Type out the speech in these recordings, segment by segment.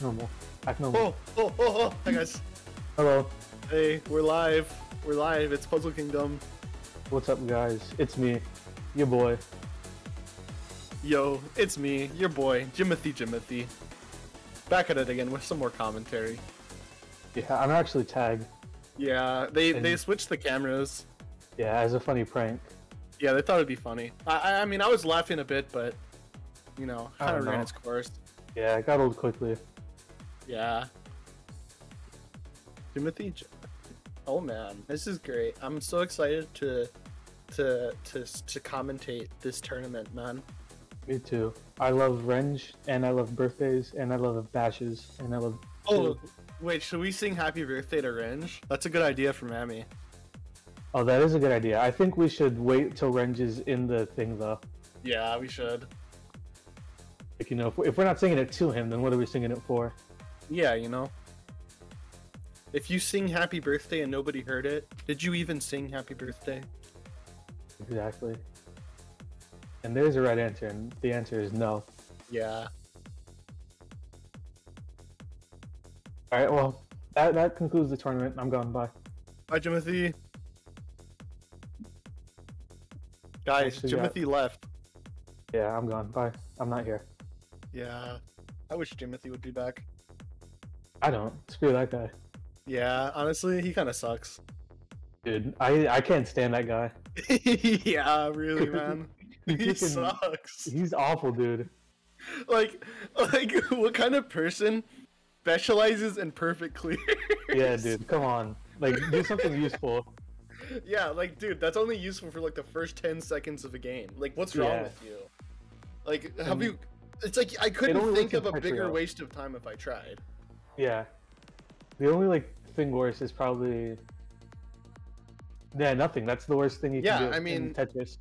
Normal. Act normal. Oh, oh, oh, oh. Hi guys. Hello. Hey, we're live. We're live. It's Puzzle Kingdom. What's up, guys? It's me, your boy. Yo, it's me, your boy, Jimothy Jimothy. Back at it again with some more commentary. Yeah, I'm actually tagged. Yeah, they And- they switched the cameras. Yeah, as a funny prank. Yeah, they thought it'd be funny. I I- I mean, I was laughing a bit, but you know, kind of ran its course. Yeah, it got old quickly. Yeah. Timothy. J- Oh man, this is great. I'm so excited to to to to commentate this tournament, man. Me too. I love Renge, and I love birthdays, and I love bashes, and I love. Oh, wait, should we sing Happy Birthday to Renge? That's a good idea for Mammy. Oh, that is a good idea. I think we should wait till Renge is in the thing, though. Yeah, we should. Like, you know, if if we're not singing it to him, then what are we singing it for? Yeah, you know. If you sing Happy Birthday and nobody heard it, did you even sing Happy Birthday? Exactly. And there's a right answer, and the answer is no. Yeah. All right, well, that that concludes the tournament. I'm gone. Bye. Bye, Timothy. Guys, Actually got- Timothy left. Yeah, I'm gone. Bye. I'm not here. Yeah. I wish Timothy would be back. I don't. Screw that guy. Yeah, honestly, he kind of sucks. Dude, I I can't stand that guy. yeah, really, man. He he freaking- sucks. He's awful, dude. Like, like, what kind of person specializes in perfect clear? Yeah, dude. Come on. Like, do something useful. Yeah, like, dude, that's only useful for like the first ten seconds of a game. Like, what's wrong Yeah. with you? Like, have And you? It's like I couldn't think of a bigger waste of time if I tried. Yeah. The only like thing worse is probably. Yeah, nothing. That's the worst thing you Yeah, can do. I in mean- Tetris.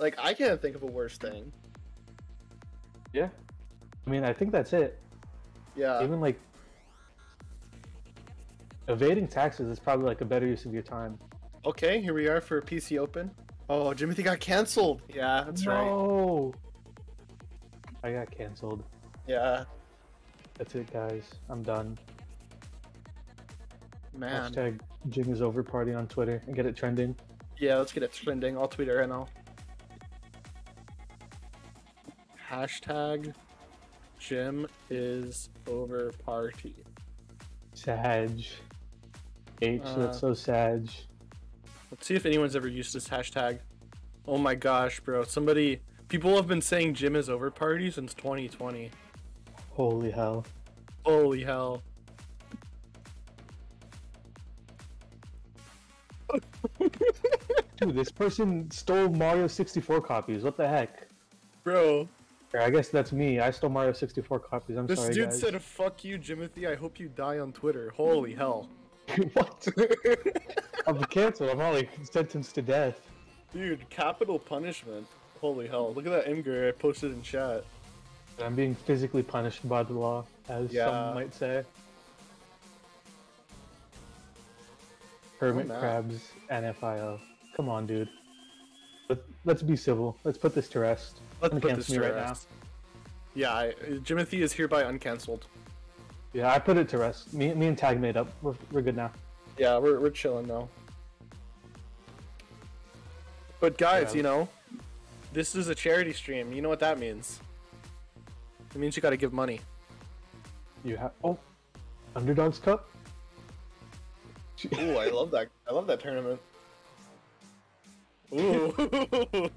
Like, I can't think of a worse thing. Yeah. I mean, I think that's it. Yeah. Even like evading taxes is probably like a better use of your time. Okay, here we are for PC Open. Oh, Jimothy got canceled. Yeah, that's right. no. I got canceled. Yeah, That's it, guys. I'm done. man. Hashtag Jing is over party on Twitter and get it trending. Yeah, let's get it trending. I'll tweet it right now. Hashtag Jim is over party. Sag. H, Uh, that's so sag. Let's see if anyone's ever used this hashtag. Oh my gosh, bro. Somebody, people have been saying Jim is over party since 2020. Holy hell. Holy hell. Dude, this person stole Mario 64 copies. What the heck? Bro, I guess that's me. I stole Mario 64 copies. I'm this sorry, dude guys. said, fuck you, Jimothy. I hope you die on Twitter. Holy hell. what? I'm canceled. I'm already sentenced to death. Dude, capital punishment. Holy hell. Look at that Imgur I posted in chat. I'm being physically punished by the law, as Yeah. some might say. Hermit Oh, crabs and FIO. Come on, dude. Let, let's be civil. Let's put this to rest. Let's Uncancel put this me to right rest. Yeah, I, Jimothy is hereby uncancelled. Yeah, I put it to rest. Me, me and Tag made up. We're, we're good now. Yeah, we're, we're chilling now. But guys, Yeah. you know, this is a charity stream. You know what that means? It means you gotta give money. You have oh, Underdogs Cup. Ooh, I love that. I love that tournament. Ooh,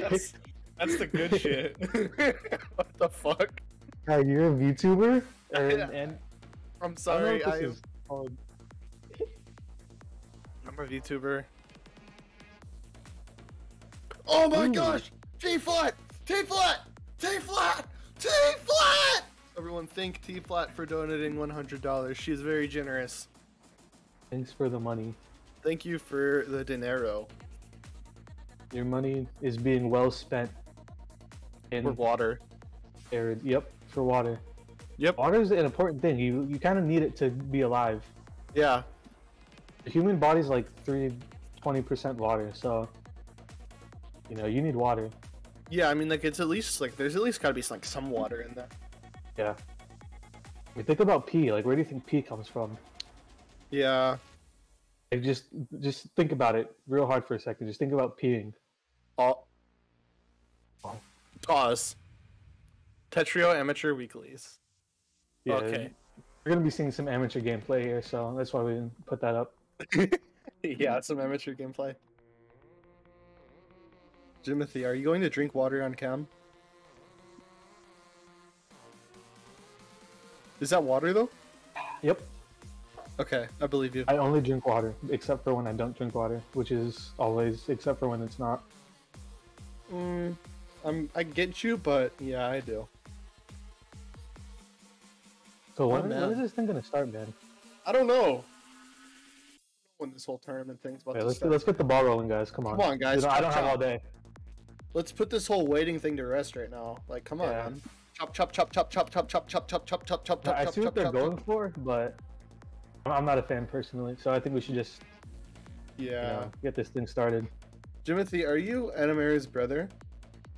that's, that's the good shit. what the fuck? Hi, you're a VTuber, and, and I'm sorry. I if this is called- I'm a VTuber. Oh my Ooh. gosh! T flat! T flat! T flat! T flat! Everyone thank T flat for donating $100. She's very generous. Thanks for the money. Thank you for the dinero. Your money is being well spent. In For water. arid. Yep, for water. Yep. Water is an important thing. You you kind of need it to be alive. Yeah. The human body's like three, 20% water, so you know you need water. Yeah, I mean, like, it's at least, like, there's at least gotta be, like, some water in there. Yeah. I mean, think about pee. Like, where do you think pee comes from? Yeah. Like, just just think about it real hard for a second. Just think about peeing. Oh. Oh. Pause. Tetrio Amateur Weeklies. Yeah, Okay. We're gonna be seeing some amateur gameplay here, so that's why we didn't put that up. yeah, some amateur gameplay. Jimothy, are you going to drink water on cam? Is that water though? Yep. Okay, I believe you. I only drink water, except for when I don't drink water, which is always, except for when it's not. Mm, I'm, I get you, but yeah, I do. So when, Oh, when is this thing gonna start, man? I don't know when this whole tournament thing's about Okay, to let's start. let's get the ball rolling, guys. Come on. Come on, guys, I don't have all day. Let's put this whole waiting thing to rest right now. Like, come on, Yeah. man. Chop, chop, chop, chop, chop, chop, chop, chop, chop, chop, chop, chop, chop, I chop, see what they're chop, going chop. for, but I'm- not a fan personally, so I think we should just you Yeah. know, get this thing started. Jimothy, are you Anamara's brother?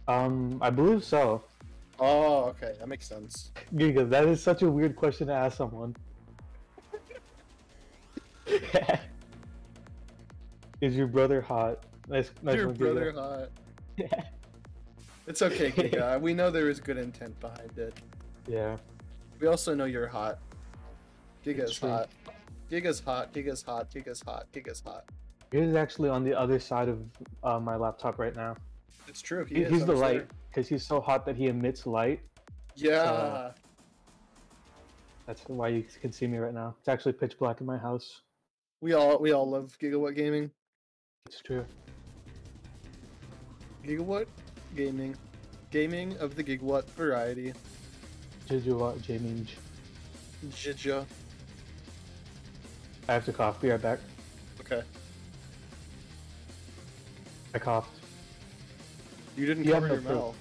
Um, I believe so. Oh, okay, that makes sense. Giga, that is such a weird question to ask someone. is your brother hot? Nice, nice Your one, Giga. brother hot. It's okay, Giga. we know there is good intent behind it. yeah. We also know you're hot. Giga's hot. Giga's hot. Giga's hot. Giga's hot. Giga's hot. He's actually on the other side of uh, my laptop right now. It's true. He He- is, he's the light because he's so hot that he emits light. Yeah. Uh, That's why you can see me right now. It's actually pitch black in my house. we all we all love Gigawatt Gaming. It's true. Gigawatt Gaming. Gaming of the gigawatt variety. Gigawatt Gaming. Jija. I have to cough. Be right back. Okay. I coughed. You didn't You cover your mouth.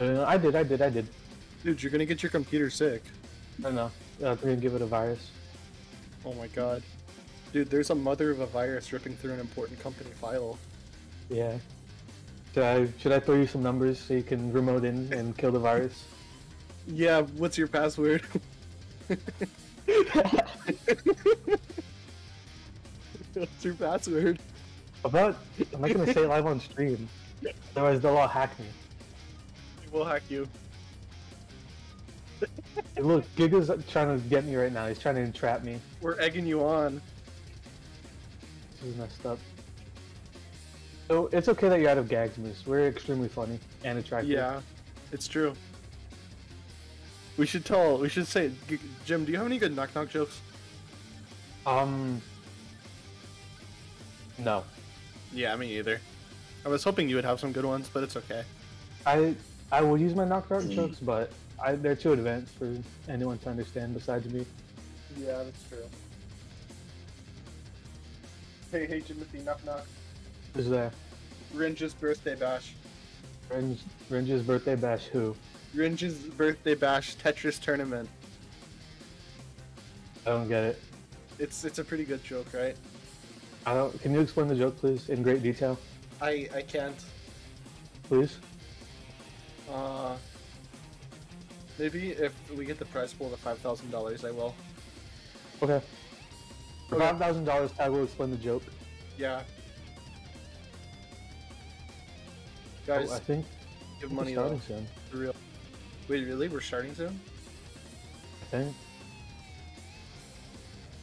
Uh, I did. I did. I did. Dude, you're gonna get your computer sick. I know. Uh, we're gonna give it a virus. Oh my god. Dude, there's a mother of a virus ripping through an important company file. Yeah. Should I should I throw you some numbers so you can remote in and kill the virus? Yeah, what's your password? what's your password? About I'm not gonna say it live on stream. Otherwise they'll all hack me. We'll hack you. Hey, look, Giga's trying to get me right now. He's trying to entrap me. We're egging you on. This is messed up. So it's okay that you're out of gags, Moose. We're extremely funny and attractive. Yeah, it's true. We should tell. We should say, G- Jim. Do you have any good knock knock jokes? Um. No. Yeah, me either. I was hoping you would have some good ones, but it's okay. I I will use my knock knock jokes, but I, they're too advanced for anyone to understand besides me. Yeah, that's true. Hey, hey, Timothy, knock knock. Who's there? Renge's birthday bash. Renge, Renge's birthday bash. Who? Renge's birthday bash Tetris tournament. I don't get it. It's it's a pretty good joke, right? I don't. Can you explain the joke, please, in great detail, I I can't. please? Uh, maybe if we get the prize pool to five thousand dollars, I will. Okay. For Okay. five thousand dollars, Tag will explain the joke. Yeah. Oh, Guys, I think give we're money though. starting soon. For real. Wait, really? We're starting soon? I think.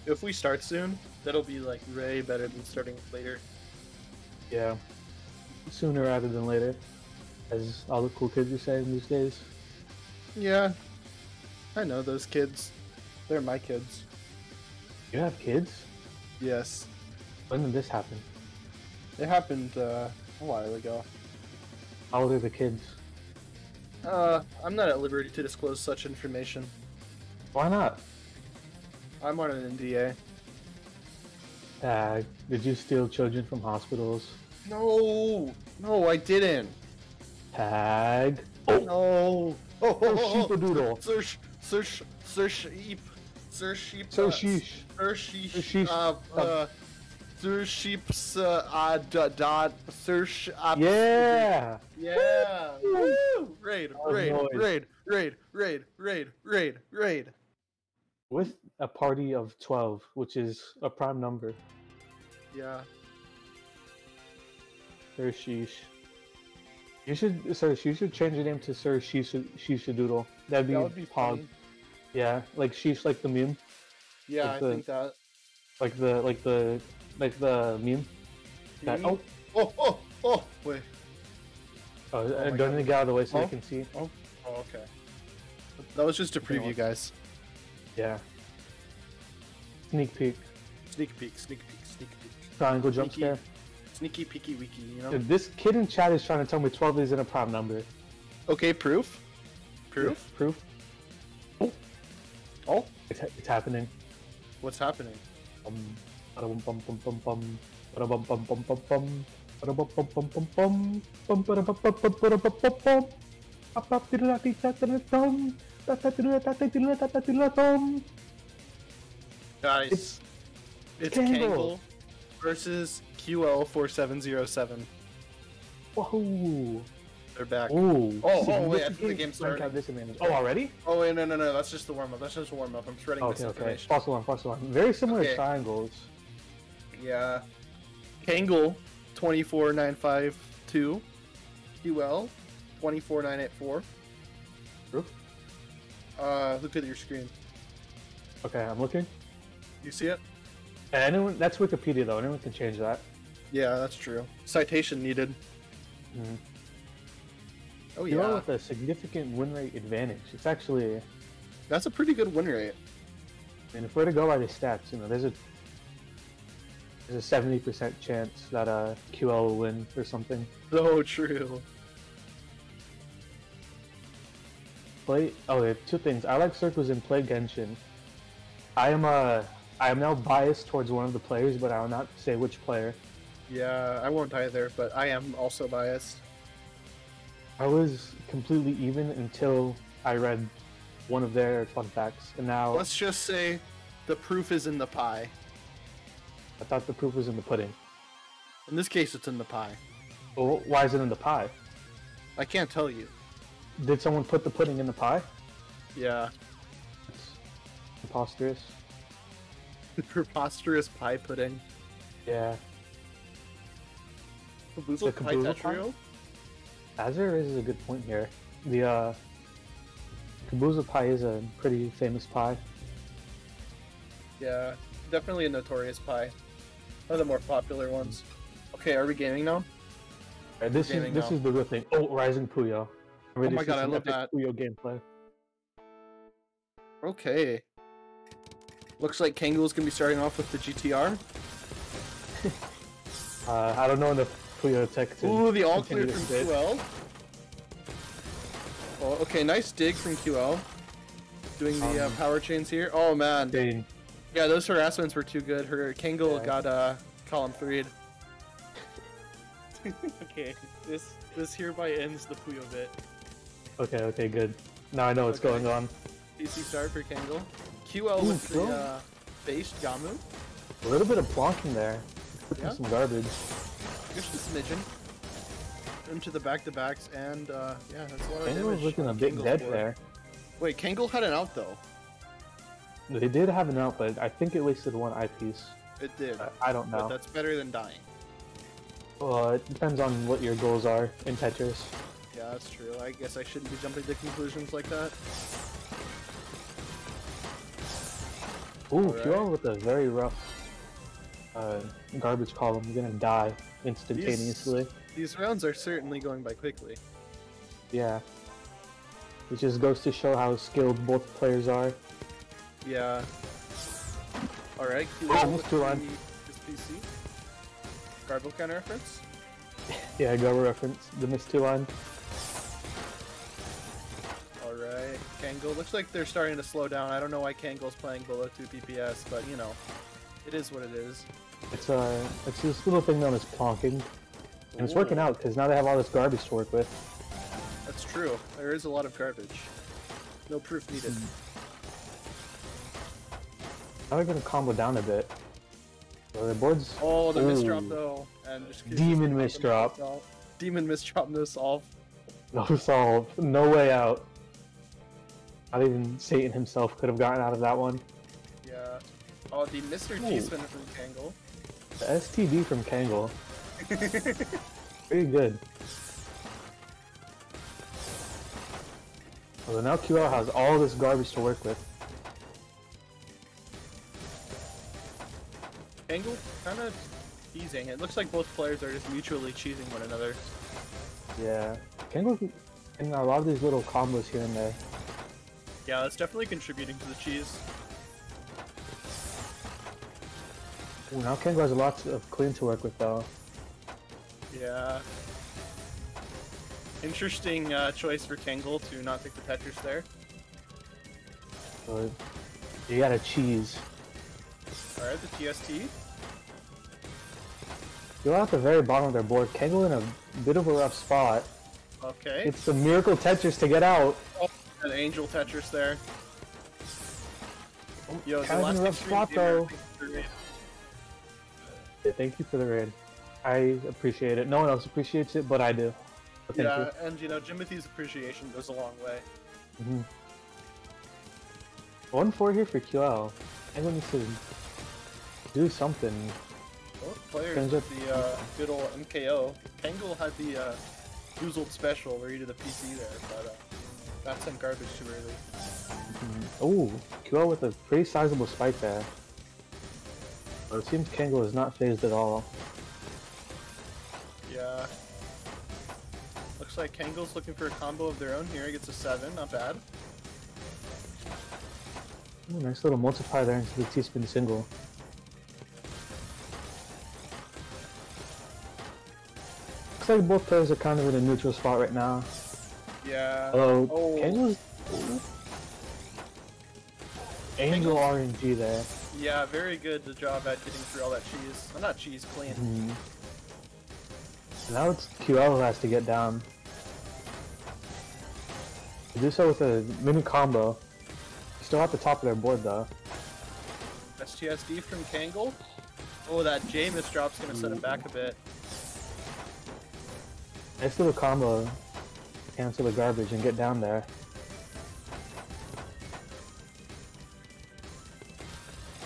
If we start soon, that'll be like way better than starting later. Yeah. Sooner rather than later, as all the cool kids are saying these days. Yeah. I know those kids. They're my kids. You have kids? Yes. When did this happen? It happened uh, a while ago. How old are the kids? Uh, I'm not at liberty to disclose such information. Why not? I'm on an NDA. Tag. Did you steal children from hospitals? No! No, I didn't! Tag. Oh, No! Oh, oh, oh, sheepadoodle. Sir, sir, sir, sheep, sir, sheep, uh, sir, sheesh, Sir sheesh. uh, uh, Sir Sheeps uh, uh dot uh, Yeah. Yeah. Woo! Raid, raid, raid, raid, raid, raid, raid, raid. With a party of twelve, which is a prime number. Yeah. Sir Sheesh. You should, Sir. You should change your name to Sir Sheesh Sheeshadoodle. That'd be, That would be pog. fun. Yeah, like Sheesh, like the meme, Yeah, Like I the- think that. like the like the like the meme. That, Mhm. oh, Oh, oh, oh, wait. oh, uh, my don't God. need to get out of the way so Oh. you can see. Oh, okay. That was just a Okay, preview, what- guys. Yeah. Sneak peek, Sneak peek, sneak peek, sneak peek. triangle jump Sneaky. scare. Sneaky peeky wiki, you know? Dude, this kid in chat is trying to tell me 12 isn't a prime number. Okay, proof? Proof? Proof. Oh, It's, it's happening. what's happening? Um, Guys, It's it's, Kangle. Versus QL4707. whoa. They're back. Ooh. Oh, oh, wait, I think the rank started. Oh, already? Oh, wait, no, no, no, that's just the warm up. That's just warm up. I'm spreading Okay, okay. misinformation. False alarm, false alarm. Very similar Okay. triangles. Yeah. Kangle 24952. QL 24984. Proof? Uh, look at your screen. Okay, I'm looking. You see it? And anyone, that's Wikipedia though. Anyone can change that. Yeah, that's true. Citation needed. Mhm. Oh yeah, with a significant win rate advantage. It's actually. That's a pretty good win rate. And if we're to go by the stats, you know, there's a there's a seventy percent chance that uh QL will win or something. So true. Play. Oh, are two things. I like circles and play Genshin. I am uh I am now biased towards one of the players, but I will not say which player. Yeah, I won't either, but I am also biased. I was completely even until I read one of their fun facts, and now Let's just say the proof is in the pie. I thought the proof was in the pudding. In this case, it's in the pie. Well, why is it in the pie? I can't tell you. Did someone put the pudding in the pie? Yeah. It's preposterous. Preposterous pie pudding. Yeah. Caboozled The pie pie? tetrio? Azure raises a good point here. The uh pie is a pretty famous pie. Yeah, definitely a notorious pie. One of the more popular ones. Okay, are we gaming now? Alright, this is this now. is the real thing. Oh, Rising Puyo. I'm ready Oh my God, I love that. Puyo gameplay. Okay. Looks like Kangle's gonna be starting off with the GTR. Uh, I don't know enough Puyo tech to Ooh, the all clear from. QL. Oh, okay, nice dig from QL. Doing the uh, Um, power chains here. Oh man, Dane. Yeah, those harassments were too good. Her Kangle Yeah. got uh, column three. okay, this this hereby ends the Puyo bit. Okay, okay, good. Now I know what's Okay. going on. PC start for Kangle. QL Ooh, with the bro. uh, based Gamu. A little bit of blocking there. Yeah. Some garbage. Just a smidgen. Into the back to backs, and uh, yeah, that's a lot of Daniel damage. was looking a on bit Kangle's dead board. there. Wait, Kangle had an out though. They did have an out, but I think it wasted one I piece. It did. I, I don't But know. that's better than dying. Well, it depends on what your goals are in Tetris. Yeah, that's true. I guess I shouldn't be jumping to conclusions like that. Ooh, Alright. QL with a very rough uh, garbage column. You're gonna die instantaneously. These rounds are certainly going by quickly. Yeah. It just goes to show how skilled both players are. Yeah. Alright, Oh, QL almost two line. his PC. Garble counter reference. Yeah, Garber reference, the missed two line. Alright, Kangle. Looks like they're starting to slow down. I don't know why Kangle's playing below 2 PPS, but you know, it is what it is. It's uh, it's this little thing known as plonking, and it's working out because now they have all this garbage to work with. That's true. There is a lot of garbage. No proof needed. Now they're gonna combo down a bit. So the board's Oh, the misdrop Ooh. though, and just Demon misdrop. Demon misdrop, no solve. no solve, no way out. Not even Satan himself could have gotten out of that one. Yeah. Oh, the Mr. Ooh. T-spin from Kangle. The STD from Kangle, pretty good. So now QL has all this garbage to work with. Kangle kind of teasing. It looks like both players are just mutually cheesing one another. Yeah, Kangle in a lot of these little combos here and there. Yeah, that's definitely contributing to the cheese. Ooh, now Kangle has a lot of clean to work with though. Yeah. Interesting uh, choice for Kangle to not take the Tetris there. So you gotta cheese. Alright, the TST. You're at the very bottom of their board. Kangle in a bit of a rough spot. Okay. It's the miracle Tetris to get out. An Angel Tetris there. Yo, the Kind of in a rough spot though. thanks for the raid. Yeah, thank you for the raid. I appreciate it. No one else appreciates it, but I do. Thank Yeah, and you know, Jimothy's appreciation goes a long way. you. Mhm. One four here for QL. Kangle needs to do something. Both players the uh, good old MKO. Kangle had the uh, Boozled special where he did the PC there, but uh, that sent garbage too early. Ooh, QL with a pretty sizable spike there. But it seems Kangle is not phased at all. Yeah. Looks like Kangle's looking for a combo of their own here. He gets a 7, not bad. Ooh, nice little multiplier there into the T-spin single. Looks like both players are kind of in a neutral spot right now. Yeah. Although Oh. Kangle's Angel RNG there. Yeah, very good the job at getting through all that cheese. I'm not cheese, clean. Hmm. Now it's QL who has to get down. To do so with a mini combo. Still at the top of their board though. STSD from Kangle. Oh, that J misdrop's gonna set him back a bit. Nice little combo. Cancel the garbage and get down there.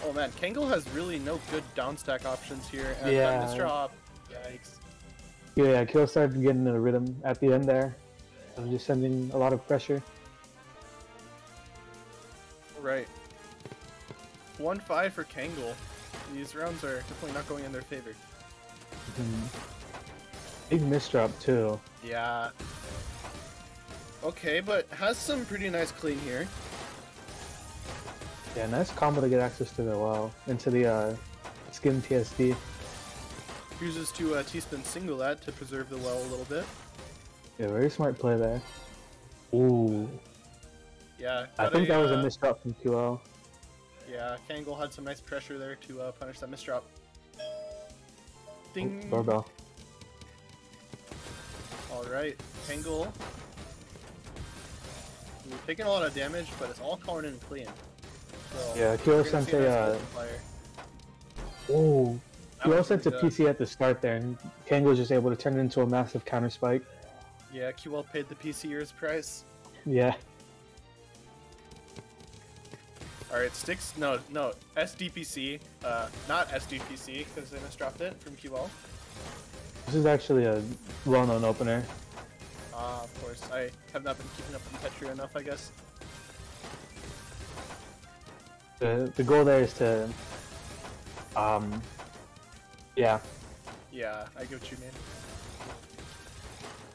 Oh man, Kangle has really no good downstack options here. And Yeah. that misdrop, yikes. Yeah, Kill started getting in a rhythm at the end there. I'm just sending a lot of pressure. Right. 1-5 for Kangle. These rounds are definitely not going in their favor. Mm-hmm. Big misdrop too. Yeah. Okay, but has some pretty nice clean here. Yeah, nice combo to get access to the well into the uh, skin TSD. Uses to uh, T-spin single that to preserve the well a little bit. Yeah, very smart play there. Ooh, Yeah. I got think that was a uh, misdrop from QL. Yeah, Kangle had some nice pressure there to uh, punish that misdrop. Ding. Oh, doorbell. Alright, Kangle. We're taking a lot of damage, but it's all coming in clean. So, Yeah, we're QL gonna sent a a. nice Uh, multiplier. ooh, That QL was sent a. PC at the start there, and Kang was just able to turn it into a massive counter spike. Yeah, QL paid the PCers price. Yeah. Alright, sticks. No, no. SDPC. Uh, not SDPC, because they misdropped it from QL. This is actually a well-known opener. Ah, of course. I have not been keeping up with Petria enough, I guess. The the goal there is to, um, yeah, Yeah, I get what you mean.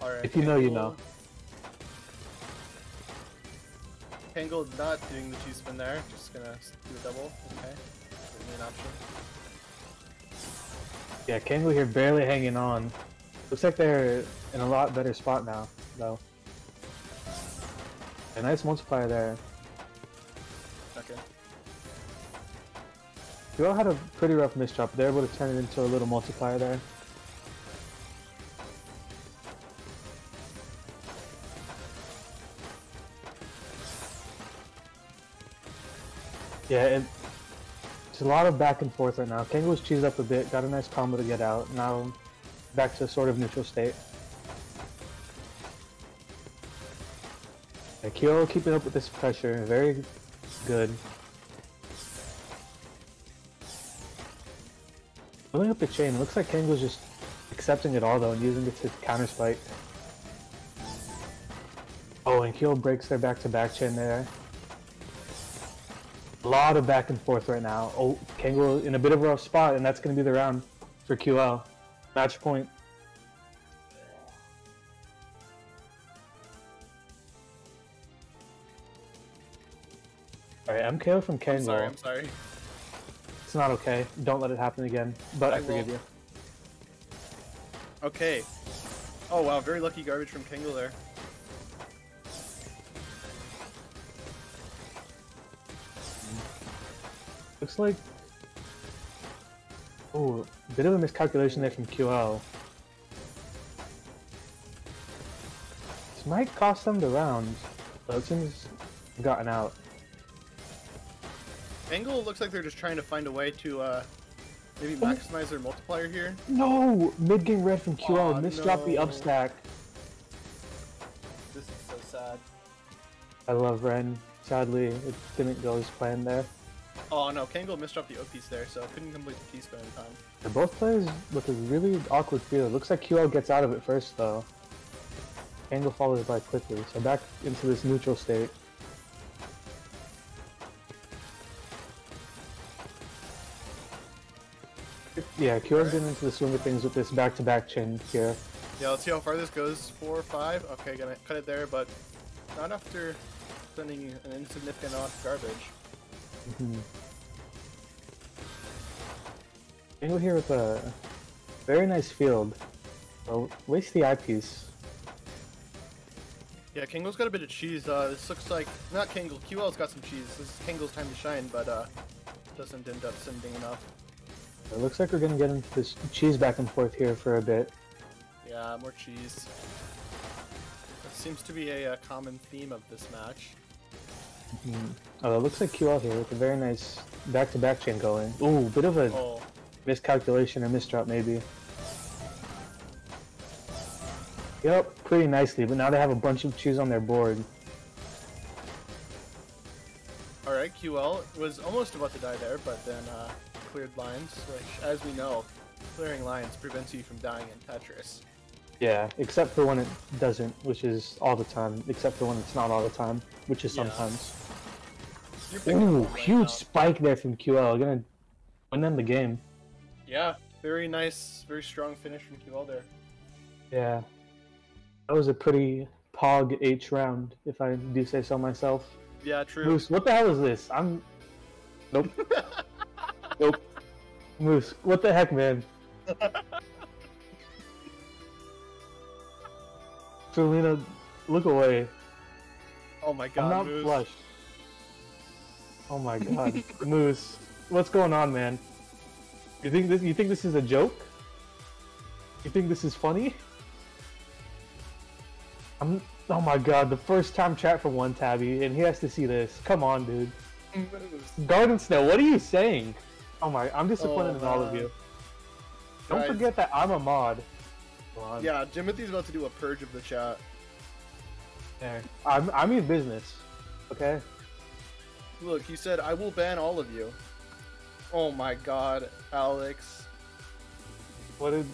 Alright. If you know, you know. Kangle not doing the two spin there, just gonna do a double. Okay. Give me an option. Yeah. Kango here barely hanging on. Looks like they're in a lot better spot now, though. A nice multiplier there. Okay. QL had a pretty rough misdrop. They're able to turn it into a little multiplier there. Yeah, it, a lot of back and forth right now. Kango's cheesed up a bit, got a nice combo to get out. Now back to a sort of neutral state. Yeah, Kyo keeping up with this pressure, very good. Building up the chain, looks like Kango's just accepting it all though and using it to counter spike. Oh, and Kyo breaks their back-to-back chain there. A lot of back and forth right now. Oh, Kango in a bit of a rough spot, and that's going to be the round for QL. Match point. Alright, MKO from Kango. I'm sorry, I'm sorry. It's not okay. Don't let it happen again. But I, I forgive will. you. Okay. Oh wow, very lucky garbage from Kangle there. Looks like... Oh, a bit of a miscalculation there from QL. This might cost them the round, but it seems gotten out. Kangle looks like they're just trying to find a way to uh, maybe Oh. maximize their multiplier here. No! Mid-game red from QL, Aw, misdropped the no. upstack. This is so sad. I love Ren. Sadly, it didn't go as planned there. Oh no, Kangle missed up the O piece there, so couldn't complete the T-spin in time. They're both players with a really awkward feel. It looks like QL gets out of it first, though. Angle follows by quickly, so back into this neutral state. Yeah, QL's getting into the swing of things with this back-to-back chain here. Yeah, let's see how far this goes. Four or five. Okay, gonna cut it there, but not after sending an insignificant amount of garbage. Mhm. Angle here with a very nice field. Oh, waste the I piece. Yeah, Kangle's got a bit of cheese. Uh, this looks like not Kangle. QL's got some cheese. This is Kangle's time to shine, but uh, doesn't end up sending enough. It looks like we're gonna get into this cheese back and forth here for a bit. Yeah, more cheese. That seems to be a, uh common theme of this match. Mhm. Oh, it looks like QL here with a very nice back-to-back chain going. Ooh, bit of a Oh, miscalculation or misdrop maybe. Yep, pretty nicely, but now they have a bunch of cheese on their board. all right. QL was almost about to die there, but then uh, cleared lines, which, as we know, clearing lines prevents you from dying in Tetris. Yeah, except for when it doesn't, which is all the time. Except for when it's not all the time, which is sometimes. Picking Ooh, huge now. spike there from QL. Gonna win them the game. Yeah, very nice, very strong finish from QL there. Yeah. That was a pretty pog H round, if I do say so myself. Yeah, true. Moose, what the hell is this? I'm. Nope. nope. Moose, what the heck, man? Selena, look away. Oh my god, I'm not Moose. flushed. Oh my god, Moose, what's going on, man? You think this? You think this is a joke? You think this is funny? I'm. Oh my god, the first time chat for one tabby, and he has to see this. Come on, dude. Moose. Garden Snow, what are you saying? Oh my, I'm disappointed Oh, in all of you. Don't Guys. forget that I'm a mod. Yeah, Jimothy's about to do a purge of the chat. There. I'm, I mean business. Okay? Look, he said, I will ban all of you. Oh my god, Alex. What did.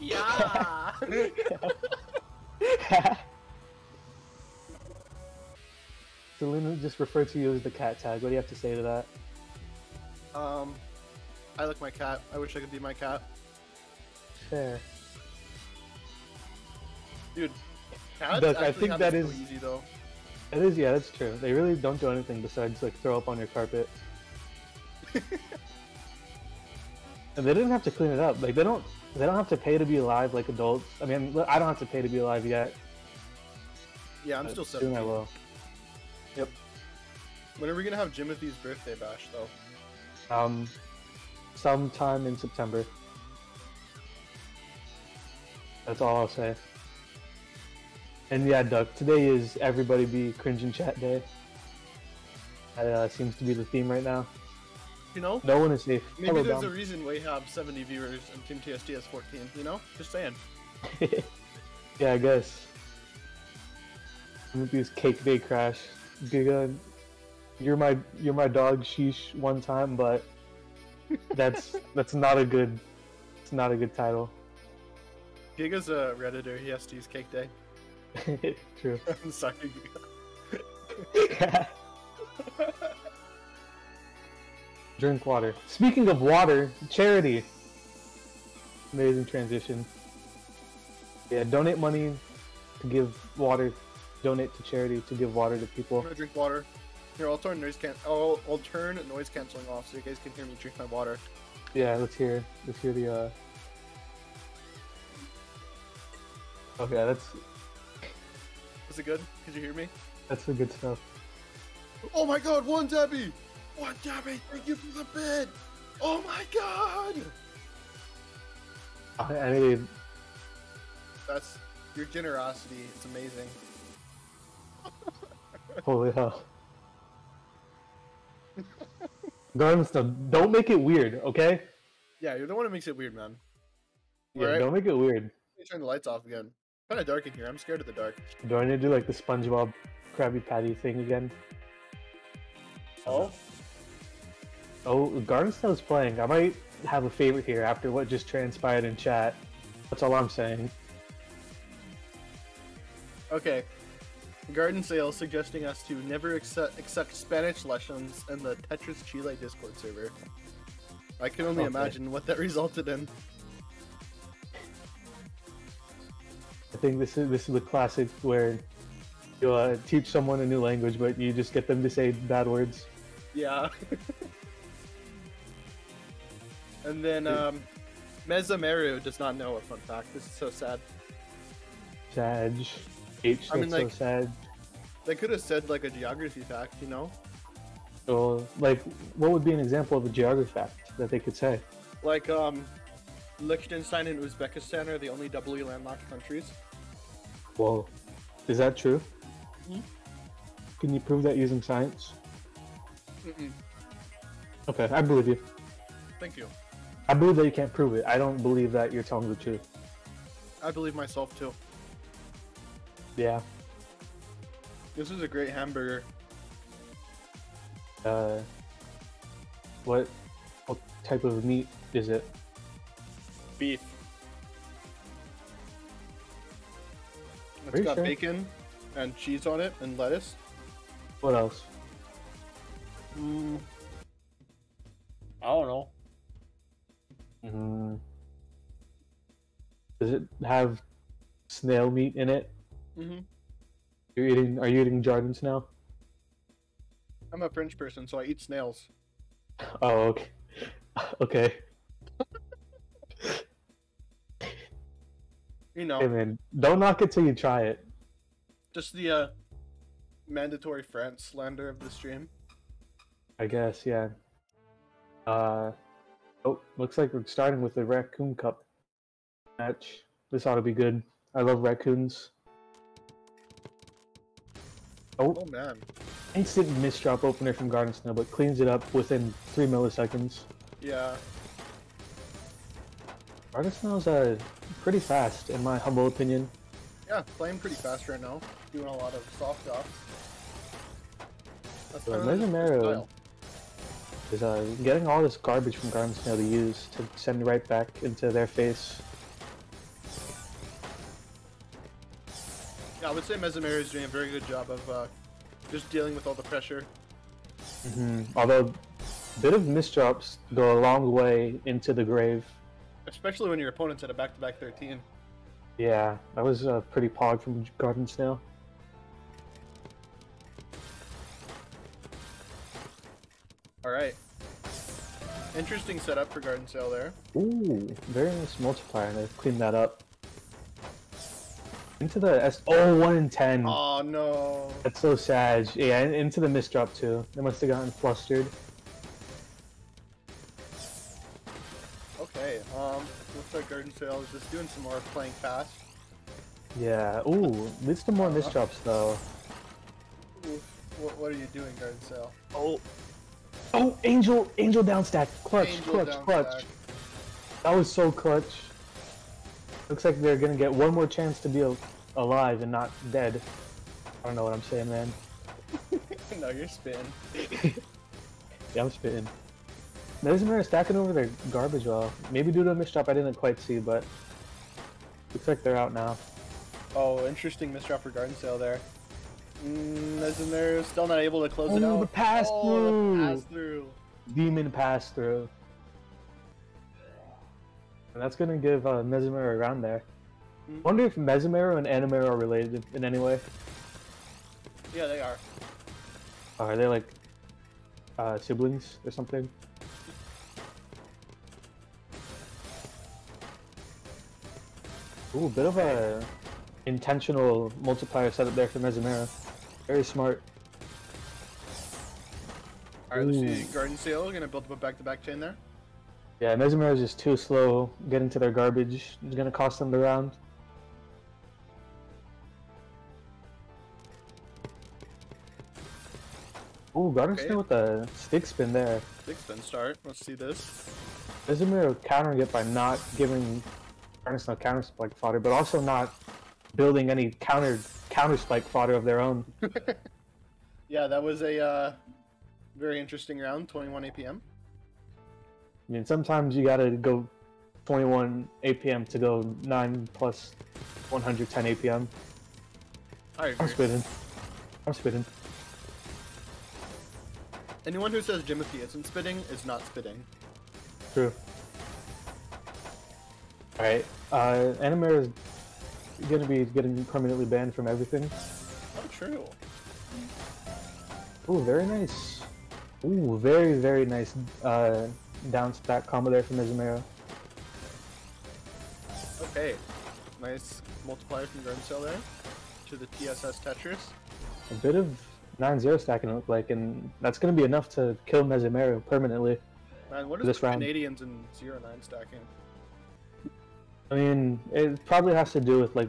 Yeah! Selena just referred to you as the cat tag. What do you have to say to that? um, I like my cat. I wish I could be my cat. Fair. Dude, cats Doug, I think have that it so is- easy though. It is, yeah, that's true. They really don't do anything besides like throw up on your carpet. and they didn't have to clean it up. Like they don't, they don't have to pay to be alive like adults. I mean, I don't have to pay to be alive yet. Yeah, I'm but still soon 17. I will. Yep. When are we gonna have Jimothy's birthday bash though? Um, sometime in September. That's all I'll say. And yeah, Doug, today is everybody be cringe in chat day. That uh, seems to be the theme right now. You know? No one is safe. Maybe Hello, there's a reason we have 70 viewers and Team TSD has 14. You know? Just saying. yeah, I guess. I'm gonna use Cake Day Crash. Giga, you're my you're my dog sheesh one time, but that's that's not a good it's not a good title. Giga's a redditor. He has to use Cake Day. True. I'm sorry, Drink water. Speaking of water, charity. Amazing transition. Yeah, donate money to give water. Donate to charity to give water to people. I'm gonna drink water. Here, I'll turn noise can. Oh, I'll turn noise canceling off so you guys can hear me drink my water. Yeah, let's hear. Let's hear the. uh... Okay, that's Is it good? Could you hear me? that's the good stuff. Oh my God! One Debbie! One Debbie! Thank you for the bid! Oh my God! I, I mean, That's your generosity. It's amazing. holy hell. Garden stuff. Don't make it weird, okay? Yeah, you're the one who makes it weird, man. Yeah, Alright. don't make it weird. Let me turn the lights off again. Kind of dark in here. I'm scared of the dark. Do I need to do like the SpongeBob Krabby Patty thing again? Oh? Oh, Garden Snow's playing. I might have a favorite here after what just transpired in chat. That's all I'm saying. Okay. Garden Sale suggesting us to never accept, accept Spanish lessons in the Tetris Chile Discord server. I can only Okay. imagine what that resulted in. Think this is this is the classic where you uh, teach someone a new language, but you just get them to say bad words. Yeah. and then, um, Mezameru does not know a fun fact. This is so sad. Sag. H. I mean, like- so sad. They could have said, like, a geography fact, you know? So, like, what would be an example of a geography fact that they could say? Like, um, Liechtenstein and Uzbekistan are the only doubly landlocked countries. Well, is that true? Mhm. Can you prove that using science? Mm-mm. Okay, I believe you. Thank you. I believe that you can't prove it. I don't believe that you're telling the truth. I believe myself, too. Yeah. This is a great hamburger. Uh, what what type of meat is it? Beef. It's Are you got sure? bacon and cheese on it and lettuce. What else? Mm. I don't know. Mm. Does it have snail meat in it? hmm You're eating? Are you eating Jardins now? I'm a French person, so I eat snails. Oh, okay. Okay. You know, Hey man, don't knock it till you try it. just the uh, mandatory France slander of the stream. I guess, yeah. Uh, oh, looks like we're starting with the Raccoon Cup match. This ought to be good. I love raccoons. Oh, Oh man. instant misdrop opener from Garden Snow, but cleans it up within three milliseconds. Yeah. Snow's uh, pretty fast, in my humble opinion. Yeah, playing pretty fast right now. Doing a lot of soft drops. That's So is uh, getting all this garbage from Garden Snow to use to send right back into their face. Yeah, I would say Mesomeru is doing a very good job of uh, just dealing with all the pressure. hmm Although, a bit of misdrops go a long way into the grave. Especially when your opponent's at a back-to-back 13. Yeah, that was uh, pretty pog from Garden Snail. Alright. Interesting setup for Garden Sale there. Ooh, very nice multiplier. They cleaned that up. Into the S. Oh, 1 in 10. Oh no. That's so sad. Yeah, into the misdrop too. They must have gotten flustered. Looks like Garden Sale is just doing some more playing fast. Yeah. Ooh, leads to more Uh-huh. misdrops though. Oof, what, what are you doing, Garden Sale? Oh. Oh, Angel, Angel down stack, clutch, Angel clutch, clutch. stack. That was so clutch. Looks like they're gonna get one more chance to be alive and not dead. I don't know what I'm saying, man. no, you're spin. Yeah, I'm spitting. Mesmer is stacking over their garbage well. Maybe due to a misdrop I didn't quite see, but looks like they're out now. Oh, interesting misdrop for Garden Sale there. Mm, isn't there still not able to close it Oh, out? the pass oh, through. The pass through. Demon pass through. And that's gonna give uh, Mesmer a round there. Hmm. Wonder if Mesmer and Animer are related in any way. Yeah, they are. Are they like uh, siblings or something? Ooh, bit of a intentional multiplier setup there for Mesmer. Very smart. Alright, let's see. Garden Seal, gonna build up a back-to-back chain there. Yeah, Mesmer is just too slow getting to their garbage. It's gonna cost them the round. Ooh, Garden Okay. still with the stick spin there. Stick spin start. Let's see this. Mesmer countering it by not giving Garden no counter spike fodder, but also not building any counter counter spike fodder of their own. Yeah, that was a uh, very interesting round. 21 APM. I mean, sometimes you gotta go 21 APM to go 9 plus 110 APM. I I'm spitting. I'm spitting. Anyone who says Jimothy isn't spitting is not spitting. True. Alright, uh, is gonna be getting permanently banned from everything. Oh, true. Ooh, very nice. Ooh, very, very nice uh, down stack combo there from Izumero. Okay. Nice multiplier from Sale there. To the TSS Tetris. A bit of 9-0 stacking it look like, and that's gonna be enough to kill Mesomero permanently. Man, what is this the round. Canadians in 0 9 stacking? I mean, it probably has to do with like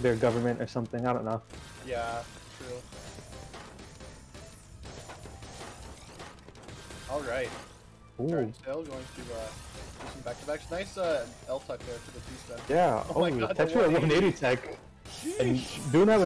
their government or something. I don't know. Yeah, true. Alright. Ooh, Garden Sale going to uh, do some back to backs. Nice uh, L tuck there for the two spin. yeah. Oh Oh, my God, the Tetra at 180 tech, and doing that.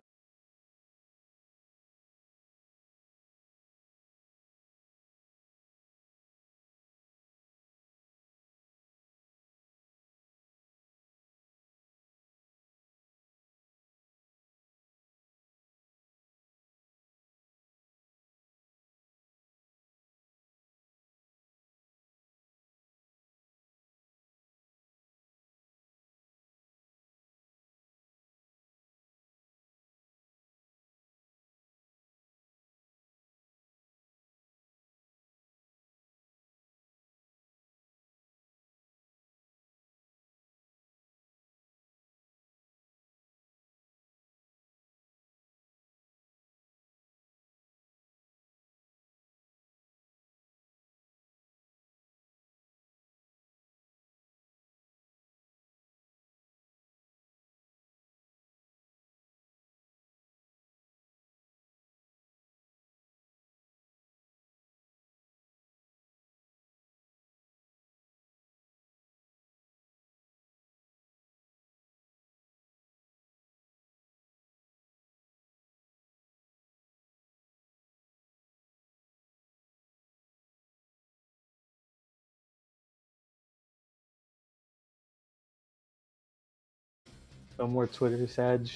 No more Twitter Sag.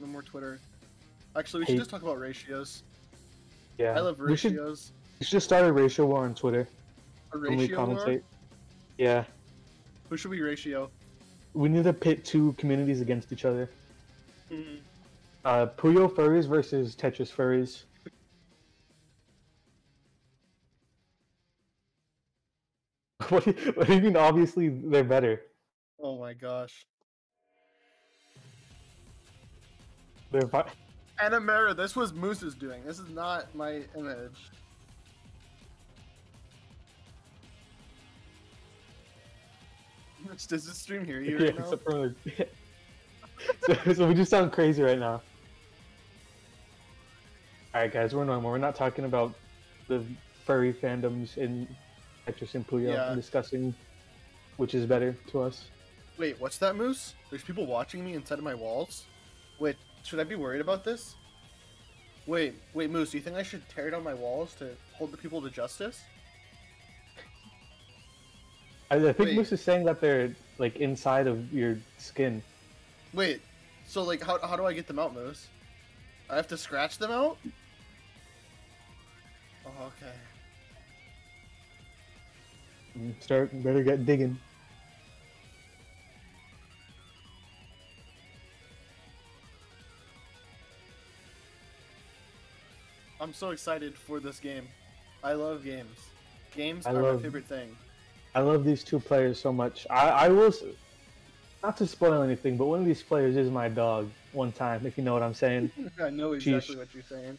No more Twitter. Actually, we should just talk about ratios. Yeah. I love We should, ratios. we should just start a ratio war on Twitter A ratio war? Yeah. Who should we ratio? We need to pit two communities against each other. Mhm. Uh, Puyo furries versus Tetris furries. what, do you, what do you mean? Obviously, they're better. Oh my gosh. They're fi- Animera, this was Moose's doing. This is not my image. Does this stream hear you yeah, right now? except for like- so, so we just sound crazy right now. All right, guys, we're normal. We're not talking about the furry fandoms in Tetris and Puyo Yeah. and discussing which is better to us. Wait, what's that, Moose? There's people watching me inside of my walls. Wait, should I be worried about this? Wait, wait, Moose, do you think I should tear down my walls to hold the people to justice? I, I think Wait. Moose is saying that they're like inside of your skin. Wait, so like, how, how do I get them out, Moose? I have to scratch them out? Oh, okay. Mm, Start better get digging. I'm so excited for this game. I love games. Games I are love- my favorite thing. I love these two players so much. I, I will, not to spoil anything, but one of these players is my dog. One time, if you know what I'm saying. I know exactly what you're saying.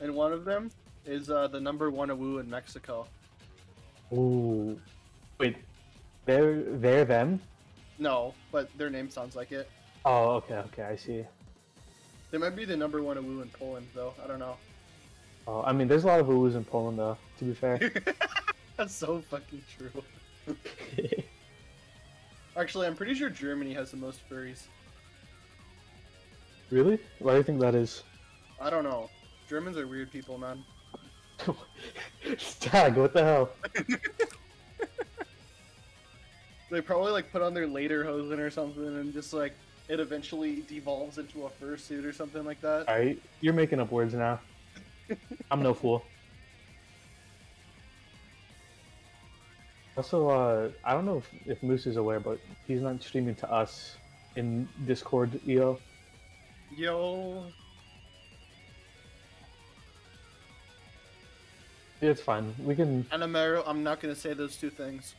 And one of them is uh, the number one awoo in Mexico. Ooh, wait, they're they're them. No, but their name sounds like it. Oh, okay, okay, I see. They might be the number one awoo in Poland, though. I don't know. Oh, I mean, there's a lot of Uus in Poland, though. To be fair. That's so fucking true. Actually, I'm pretty sure Germany has the most furries. really? Why do you think that is? I don't know. Germans are weird people, man. Stag, what the hell? They probably like put on their lederhosen or something, and just like it eventually devolves into a fursuit or something like that. Alright, you're making up words now. I'm no fool. Also, uh, I don't know if, if Moose is aware, but he's not streaming to us in Discord, EO. Yo, It's fine. We can. Anamero, I'm not gonna say those two things.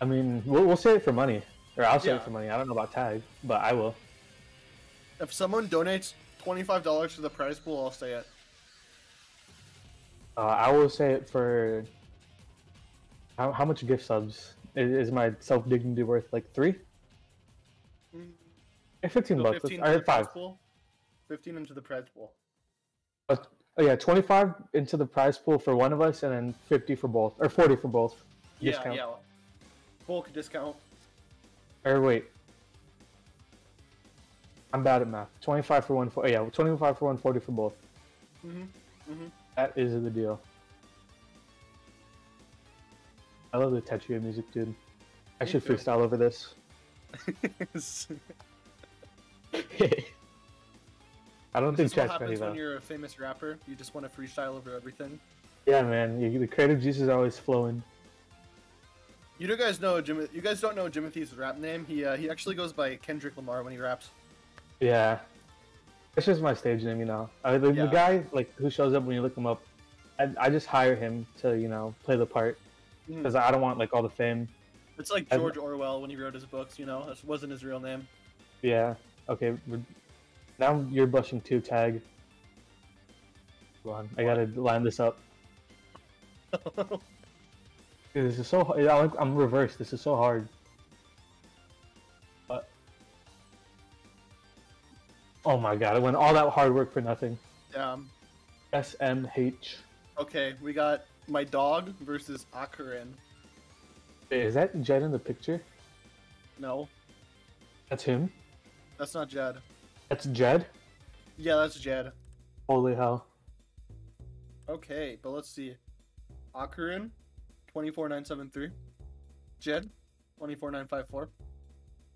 I mean, we'll, we'll say it for money, or I'll say Yeah. it for money. I don't know about tag, but I will. If someone donates twenty-five dollars to the prize pool, I'll say it. Uh, I will say it for. How, how much gift subs is, is my self dignity worth? Like three? Mm, Fifteen so bucks. Fifteen I to the had five. pool. Fifteen into the prize pool. Oh yeah, twenty-five into the prize pool for one of us, and then fifty for both, or forty for both. Yeah, Discount. yeah. Bulk discount. Or wait, I'm bad at math. Twenty-five for one. For, yeah, twenty-five for one, forty for both. Mhm. Mhm. That is the deal. I love the Tetrio music, dude. I should freestyle over this. I don't This think chat's ready happens when you're a famous rapper. You just want to freestyle over everything. Yeah, man, you, the creative juice is always flowing. You do guys know Jim? You guys don't know Jimothy's rap name? He uh, he actually goes by Kendrick Lamar when he raps. Yeah, it's just my stage name, you know. Uh, the, Yeah. the guy like who shows up when you look him up, I, I just hire him to you know play the part Mm. because I don't want like all the fame. It's like George Orwell when he wrote his books. You know, that wasn't his real name. Yeah. Okay. Now you're blushing too, tag. Hold on, I gotta line this up. Dude, this is so. hard. I'm, reversed. This is so hard. But. Oh my god! I went all that hard work for nothing. um, SMH. okay, we got my dog versus Akarin. Wait, is that Jed in the picture? No, That's him. that's not Jed. That's Jed. Yeah, that's Jed. Holy hell! Okay, but let's see. Akarin, twenty-four nine seven three. Jed, twenty-four nine five four.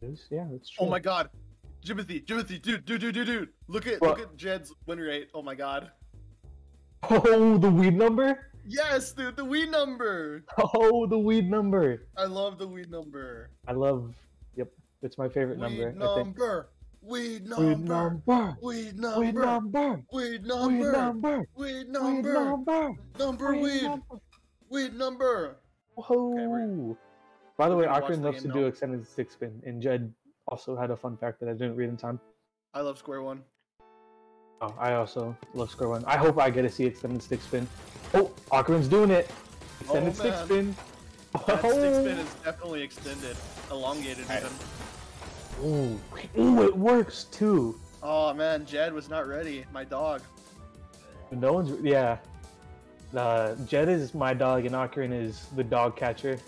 Yeah, that's oh true. Oh my God, Jimothy, Jimothy, dude, dude, dude, dude, dude. Look at What? look at Jed's win rate. Oh my God. Oh, the weed number. Yes, dude, the weed number. Oh, the weed number. I love the weed number. I love. Yep, it's my favorite Weed number. I think. number. Weed number. Weed number. Weed number. Weed Weed number. number. Weed Weed number. number. Weed Weed number. number. Number Weed weed. number. Weed number. Whoa. we're- By the way, we're gonna watch Akron the loves to now. do extended stick spin, and Jed also had a fun fact that I didn't read in time. I love Square One. Oh, I also love Square one. I hope I get to see extended stick spin. Oh, Akron's doing it. Extended oh, stick man. spin. That stick Oh. spin is definitely extended, elongated Alright. even. Ooh, ooh, it works too. Oh man, Jed was not ready. My dog. No one's yeah. Uh, Jed is my dog, and Ocarina is the dog catcher.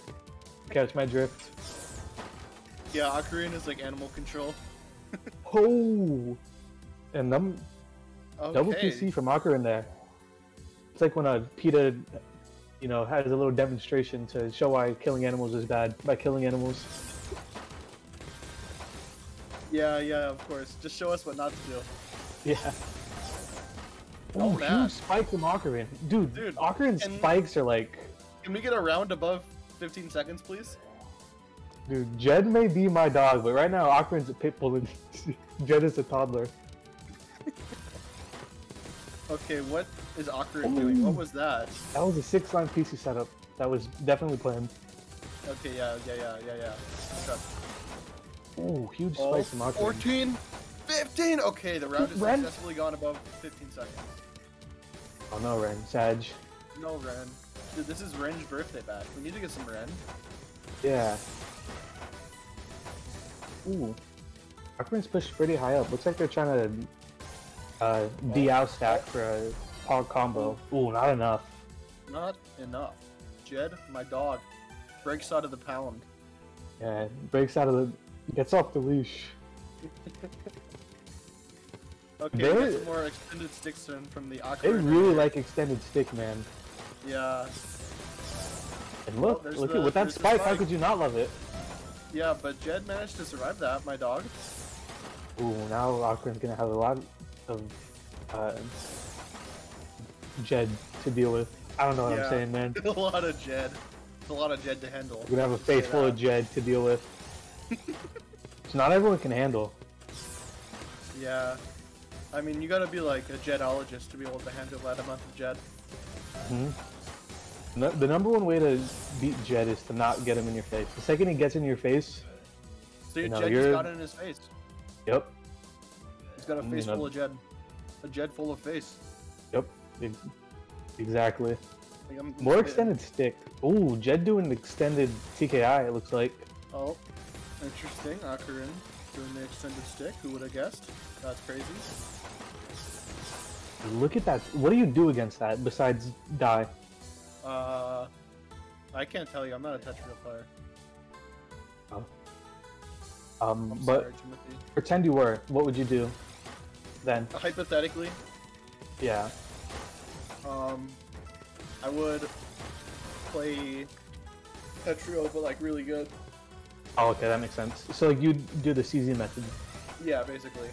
Catch my drift. Yeah, Ocarina is like animal control. Oh, and them Okay. double PC from Ocarina there. It's like when a PETA, you know, has a little demonstration to show why killing animals is bad by killing animals. Yeah, yeah, of course. Just show us what not to do. Yeah. Oh, Oh, huge spike from Ocarina. Dude, Dude, Ocarina's spikes are like, Can we get a round above 15 seconds, please? dude, Jed may be my dog, but right now Ocarina's a pit bull and Jed is a toddler. Okay, what is Ocarina doing? What was that? That was a six line PC setup. That was definitely planned. Okay, yeah, yeah, yeah, yeah, yeah. Okay. Oh, huge spikes from Ocarina. 14, 15. Okay, the round has Ren? successfully gone above 15 seconds. Oh no, Ren. Sag. No Ren. Dude, this is Ren's birthday back. We need to get some Ren. Yeah. Ooh. Ocarina's pushed pretty high up. Looks like they're trying to uh, DAO stack for a hog combo. Ooh, not enough. Not enough. Jed, my dog, breaks out of the pound. Yeah, breaks out of the. gets off the leash. Okay, They- we got some more extended sticks from the Ocarina. They really like extended stick, man. Yeah, And look, look the- at with that the spike, how could you not love it? yeah, but Jed managed to survive that, my dog. Ooh, now Ocarina's gonna have a lot of uh, Jed to deal with. I don't know what Yeah. I'm saying, man. a lot of Jed. It's a lot of Jed to handle. We're gonna have a face full of Jed to deal with. so not everyone can handle. Yeah. I mean, you gotta be like a Jedologist to be able to handle that amount of Jed. hmm No, the number one way to beat Jed is to not get him in your face. The second he gets in your face, So You know, Jed you're- just got in his face. yep, He's got a Mm, face you know- full of Jed. A Jed full of face. yep, exactly. Like, I'm, More extended stick. Ooh, Jed doing extended TKI. It looks like. Oh, interesting. Akarin doing the extended stick. Who would have guessed? That's crazy. Look at that. What do you do against that besides die? Uh, I can't tell you. I'm not a Tetra player. Um, I'm but sorry, pretend you were. What would you do then? Hypothetically, Yeah. um, I would play Tetrio, but like really good. Oh, okay, that makes sense. So like you do the CZ method. Yeah, basically.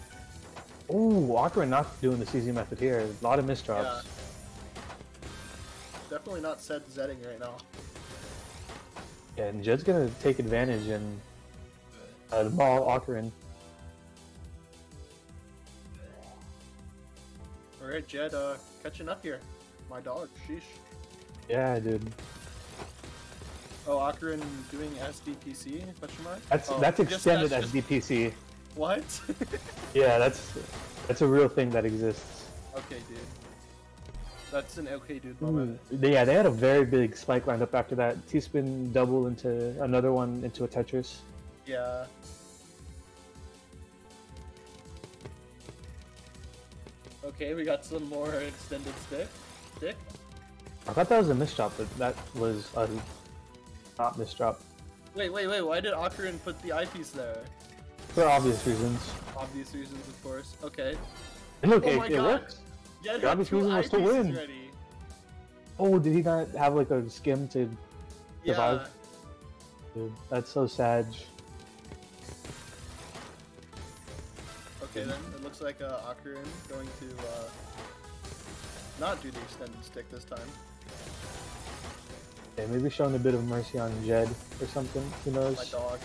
Ooh, Ocarina not doing the CZ method here. A lot of misdrops. Yeah. Definitely not set Zetting right now. Yeah, and Jed's gonna take advantage and uh, the ball Ocarina. Alright, Jed, uh, catching up here. My dog, sheesh. Yeah, dude. Oh, Akarin doing SDPC? Question mark? That's Oh, that's just- extended that's just- SDPC. What? Yeah, that's that's a real thing that exists. okay, dude. That's an okay, dude moment. Hmm. They- Yeah, they had a very big spike lined up after that. T-spin double into another one into a Tetris. Yeah. Okay, we got some more extended stick. Stick. I thought that was a misdrop, but that was a not misdrop. Wait, wait, wait. Why did Akarin put the I piece there? For obvious reasons. Obvious reasons, of course. Okay. And look, Oh it, my it God. works. Yeah, The obvious reason was to win. Ready. Oh, did he not have like a skim to Yeah. Survive? Dude, that's so sad. Okay, then it looks like uh, Akarin going to uh, not do the extended stick this time. Yeah, maybe showing a bit of mercy on Jed or something. Who knows? My dog.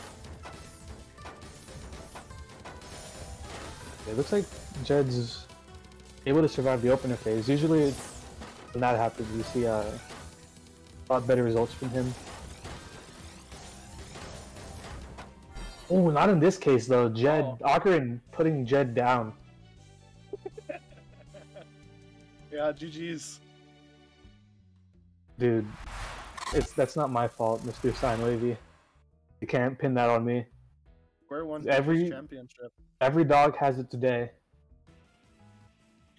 It looks like Jed's able to survive the opener phase. Usually, when that happens, you see uh, a lot better results from him. Oh, not in this case though. Jed, Oh. Ocarina putting Jed down. Yeah, GG's. Dude, it's that's not my fault, Mr. Sign Wavy. You can't pin that on me. Square one Every- championship. Every dog has it today.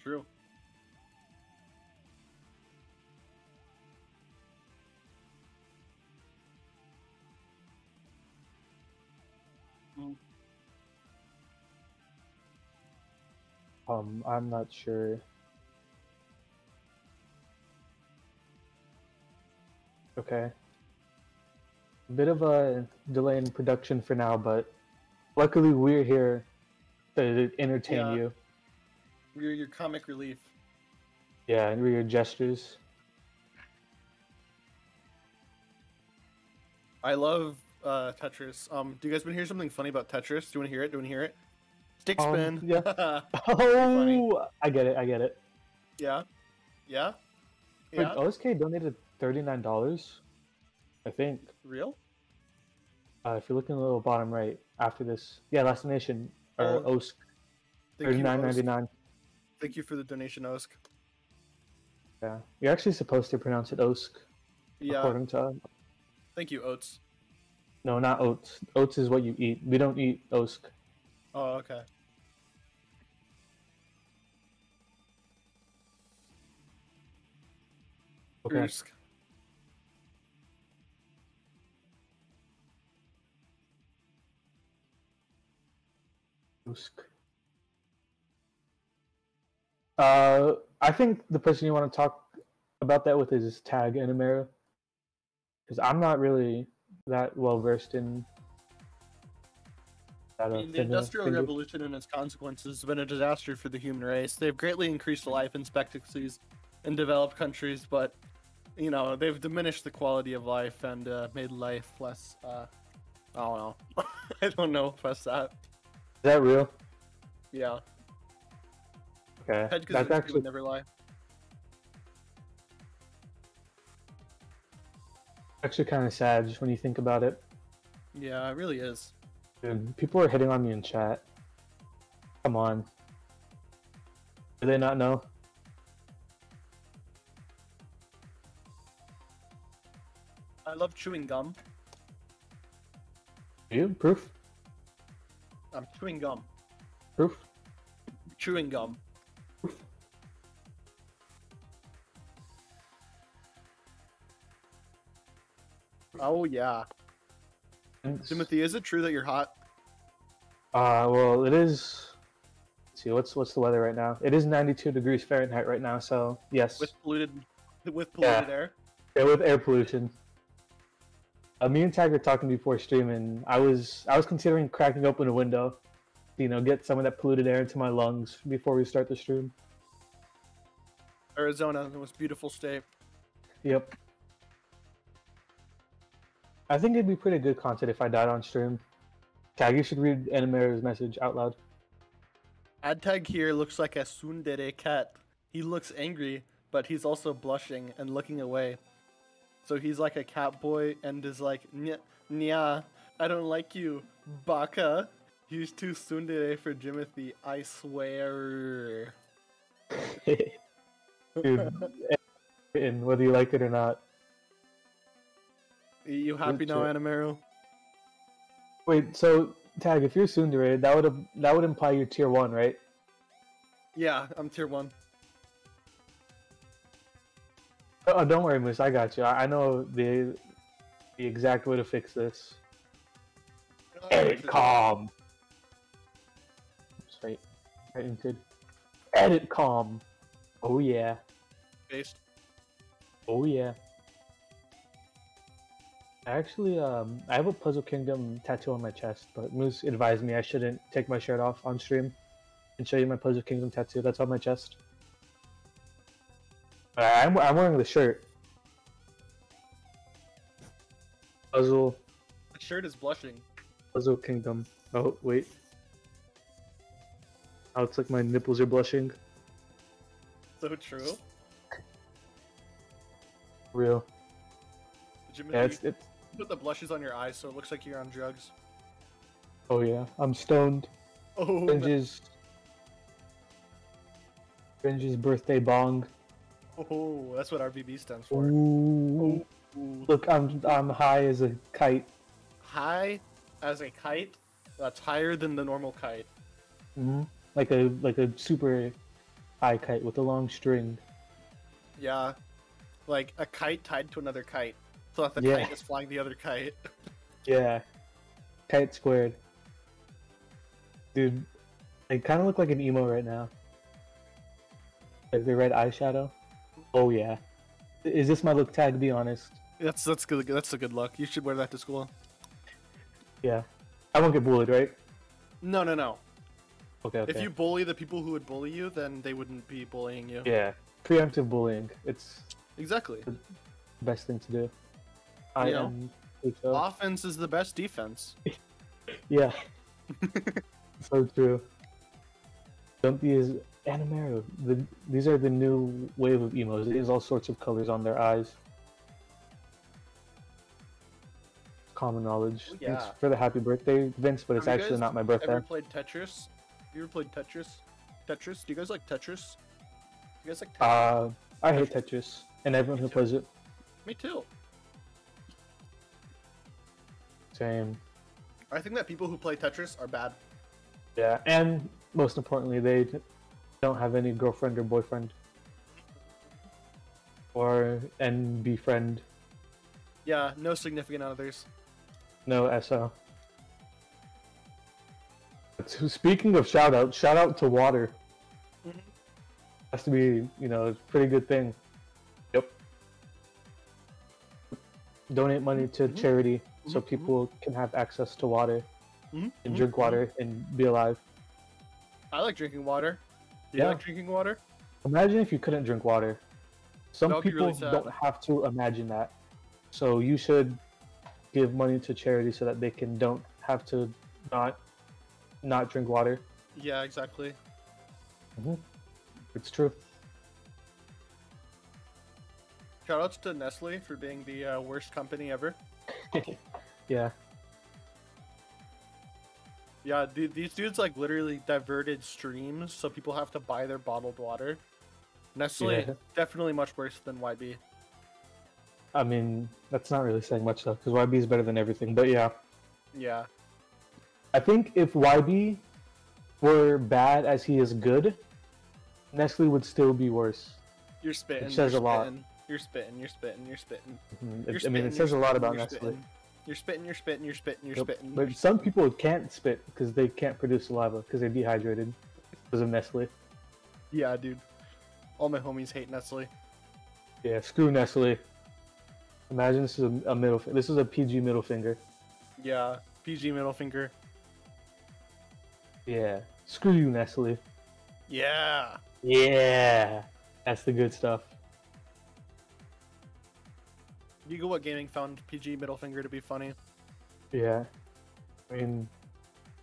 True. Um, I'm not sure. Okay. A bit of a delay in production for now, but luckily we're here to entertain Yeah. you. You're your comic relief. Yeah, and we're your gestures. I love uh, Tetris. Um, do you guys want to hear something funny about Tetris? Do you want to hear it? Do you want to hear it? Stick Um, spin. yeah. funny. Oh, I get it. I get it. yeah. Yeah. Wait, Yeah. OSK donated thirty nine dollars. I think. Real? Uh, if you look in the little bottom right after this, yeah, Last Nation Uh, or Oh, OSK Thank you, nine Osk. Thank you for the donation, Osk. Yeah, you're actually supposed to pronounce it Osk Yeah. according to. Thank you, Oats. No, not oats. Oats is what you eat. We don't eat Osk. Oh, okay. Okay. Ursk. Uh, I think the person you want to talk about that with is Tag Animera, because I'm not really that well versed in. That, I uh, mean, the Industrial finger- Revolution and its consequences have been a disaster for the human race. They've greatly increased life expectancies in developed countries, but you know they've diminished the quality of life and uh, made life less. Uh, I don't know. I don't know if that's that. Is that real? Yeah, Okay, that's actually would never lie. actually kind of sad just when you think about it. Yeah, it really is. Dude, people are hitting on me in chat. Come on. Do they not know? I love chewing gum. You proof? I'm chewing gum. Proof? Chewing gum. Oof. Oh yeah, Thanks. Timothy, is it true that you're hot? Uh, well, it is. Let's see, what's what's the weather right now? It is 92 degrees Fahrenheit right now, so yes. with polluted with polluted Yeah. air. Yeah, with air pollution. Uh, me and Tag were talking before streaming. I was I was considering cracking open a window, you know, get some of that polluted air into my lungs before we start the stream. Arizona, the most beautiful state. Yep. I think it'd be pretty good content if I died on stream. Tag, you should read Animera's message out loud. Ad tag here looks like a tsundere cat. He looks angry, but he's also blushing and looking away. So he's like a cat boy and is like, "Nya, I don't like you, baka. He's too tsundere for Jimothy, I swear. Dude, and whether you like it or not. You happy now, Legit. Animero? Wait, so Tag, if you're Tsundere, that would have that would imply you're tier one, right? Yeah, I'm tier one. Oh, don't worry, Moose. I got you. I, I know the the exact way to fix this. Edit calm. Straight, right into edit calm. Oh yeah. Based. Oh yeah. I actually, um, I have a Puzzle Kingdom tattoo on my chest, but Moose advised me I shouldn't take my shirt off on stream and show you my Puzzle Kingdom tattoo that's on my chest. I'm, I'm wearing the shirt. Puzzle, The shirt is blushing. Puzzle Kingdom. Oh, wait. Oh, it's like my nipples are blushing. So true. Real. Jimothy, Yeah, it's, it's, put the blushes on your eyes so it looks like you're on drugs. oh yeah, I'm stoned. Oh, Benji's Benji's birthday bong. Oh that's what RBB stands for. Ooh. Ooh. Look, I'm I'm high as a kite. high as a kite that's higher than the normal kite hmm Like a like a super eye kite with a long string. Yeah, like a kite tied to another kite, so that the Yeah. kite is flying the other kite. Yeah. Kite squared. Dude, they kind of look like an emo right now. Like the red eyeshadow. Oh yeah. Is this my look tag? To be honest. That's that's good. That's a good look. You should wear that to school. Yeah. I won't get bullied, right? No, no, no. Okay. Okay. If you bully the people who would bully you, then they wouldn't be bullying you. Yeah. Preemptive bullying. It's Exactly. the best thing to do. I You know, am. Offense is the best defense. Yeah. so true. Don't be as Animero. The, these are the new wave of emos. They use all sorts of colors on their eyes. Common knowledge. Oh, It's yeah. for the happy birthday, Vince, but it's Have actually not my birthday. Ever played Tetris? You ever played Tetris? Tetris? Do you guys like Tetris? You guys like Tetris? Uh, I hate Tetris, and everyone who too. plays it. Me too. Same. I think that people who play Tetris are bad. Yeah, and most importantly, they d- don't have any girlfriend or boyfriend, or and befriend. Yeah, no significant others. No SO. So speaking of shout out, shout out to water. Mhm. Has to be, you know, a pretty good thing. Yep. Donate money to Mhm. charity so Mhm, mhm. people can have access to water Mhm, and drink mhm. water and be alive. I like drinking water. Do you Yeah. like drinking water? Imagine if you couldn't drink water. Some people really don't have to imagine that. So you should give money to charity so that they can don't have to not not drink water. Yeah, exactly. It's true. Shoutouts to Nestle for being the uh, worst company ever. Yeah. Yeah, th- these dudes like literally diverted streams, so people have to buy their bottled water. Nestle Yeah. definitely much worse than YB. I mean, that's not really saying much though, because YB is better than everything. But yeah, Yeah, I think if YB were bad as he is good, Nestle would still be worse. you're spitting. It says a lot. You're spitting. You're spitting. You're spitting. Mhm. I mean, it says a lot about Nestle. spitting. You're spitting. You're spitting. You're spitting. You're Yep. spitting. But some people can't spit because they can't produce saliva because they're dehydrated because of Nestle. Yeah, dude. All my homies hate Nestle. Yeah, screw Nestle. Imagine this is a, a middle. This is a PG middle finger. Yeah, PG middle finger. Yeah, screw you, Nestle. Yeah. Yeah, that's the good stuff. Gigawatt Gaming found PG middle finger to be funny. Yeah, I mean,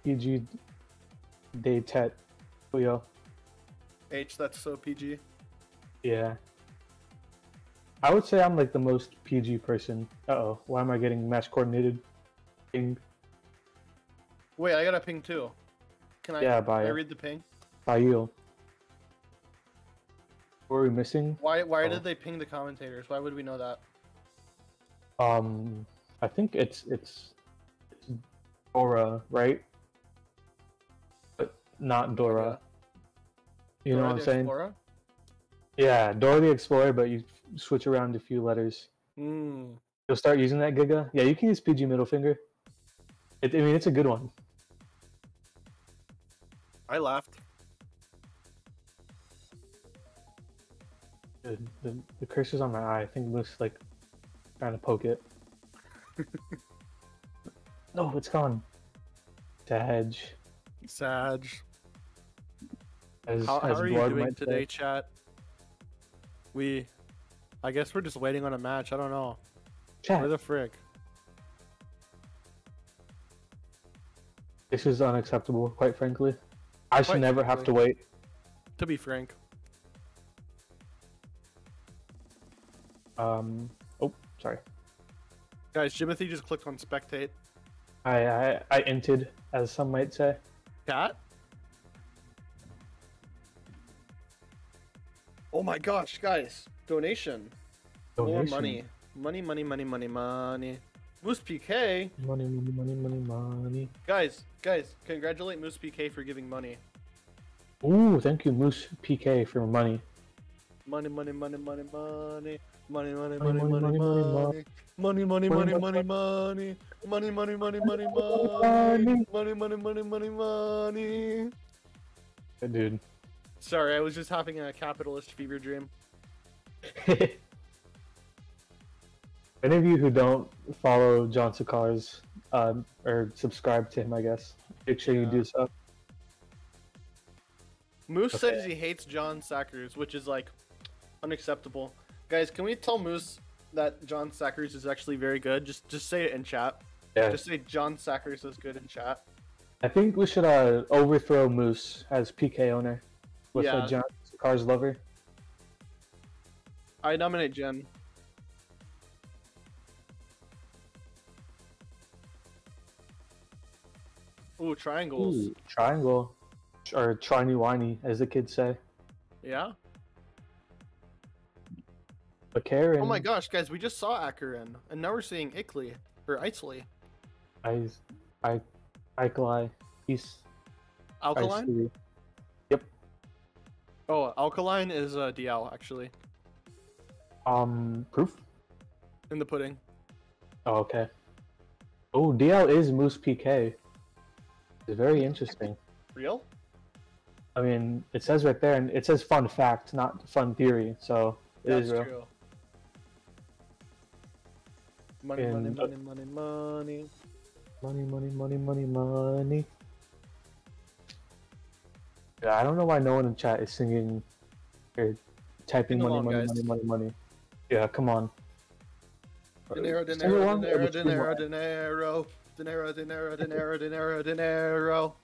PG Day Tet, yo. H, that's so PG. Yeah. I would say I'm like the most PG person. Uh oh, why am I getting match coordinated? Ping Wait, I got a ping too. Can I? Yeah, by, can I read the ping? by you. What are we missing? Why? Why Oh. did they ping the commentators? Why would we know that? Um, I think it's it's, it's Dora, right? But not Dora. You know what I'm saying? Explorer? Yeah, Dora the Explorer, but you switch around a few letters. Mm. You'll start using that Giga. Yeah, you can use PG middle finger. It, I mean, it's a good one. I laughed. The, the, the cursor's on my eye. I think Moose like trying to poke it. no, it's gone. Dodge. Sag. As, How, how are you doing might say. today, chat? We, I guess we're just waiting on a match. I don't know. Chat. Where the frick? This is unacceptable, quite frankly. I should Quite never have to wait. To be frank. Um. Sorry. Guys, Jimothy just clicked on spectate. I I I entered, as some might say. Cat? Oh my gosh, guys. Donation. More money. Money, money, money, money, money. Moose PK. Money, money, money, money, money. Guys, guys, congratulate Moose PK for giving money. Ooh, thank you, Moose PK for money. Money, money, money, money, money. Money, money, Money, money, money, money, money, money. Money, money, money, money, money. Money, money, money, money, money. Money, money, money, money, money. Good dude. Sorry, I was just having a capitalist fever dream. Any of you who don't follow John Sakar's um, or subscribe to him, I guess, make sure you Yeah. do so. Moose Okay. says he hates John Sackers, which is like unacceptable. Guys, can we tell Moose that John Sackers is actually very good? Just just say it in chat. Yeah, Just say John Sackers is good in chat. I think we should uh, overthrow Moose as PK owner with Yeah. uh, John Sakar's lover. I nominate Jen. Ooh, triangles. Ooh, triangle, or triney whiny, as the kids say. Yeah. But Karen, Oh my gosh, guys, we just saw Akarin, and now we're seeing Ickley or Isley. I, I, Alkali, he's Alkaline? Yep. Oh, Alkaline is uh, DL actually Um, proof. in the pudding. Oh, okay. Oh, DL is Moose PK. It's very interesting. Real? I mean, it says right there, and it says fun fact, not fun theory. So it That's is real. true. Money, money, money, money, money. Money, money, money, money, money. Yeah, I don't know why no one in chat is singing or typing money, along, money, guys. money, money, money. Yeah, come on. Dinero, dinero, dinero, dinero, dinero. Dinero, dinero, dinero, dinero, dinero.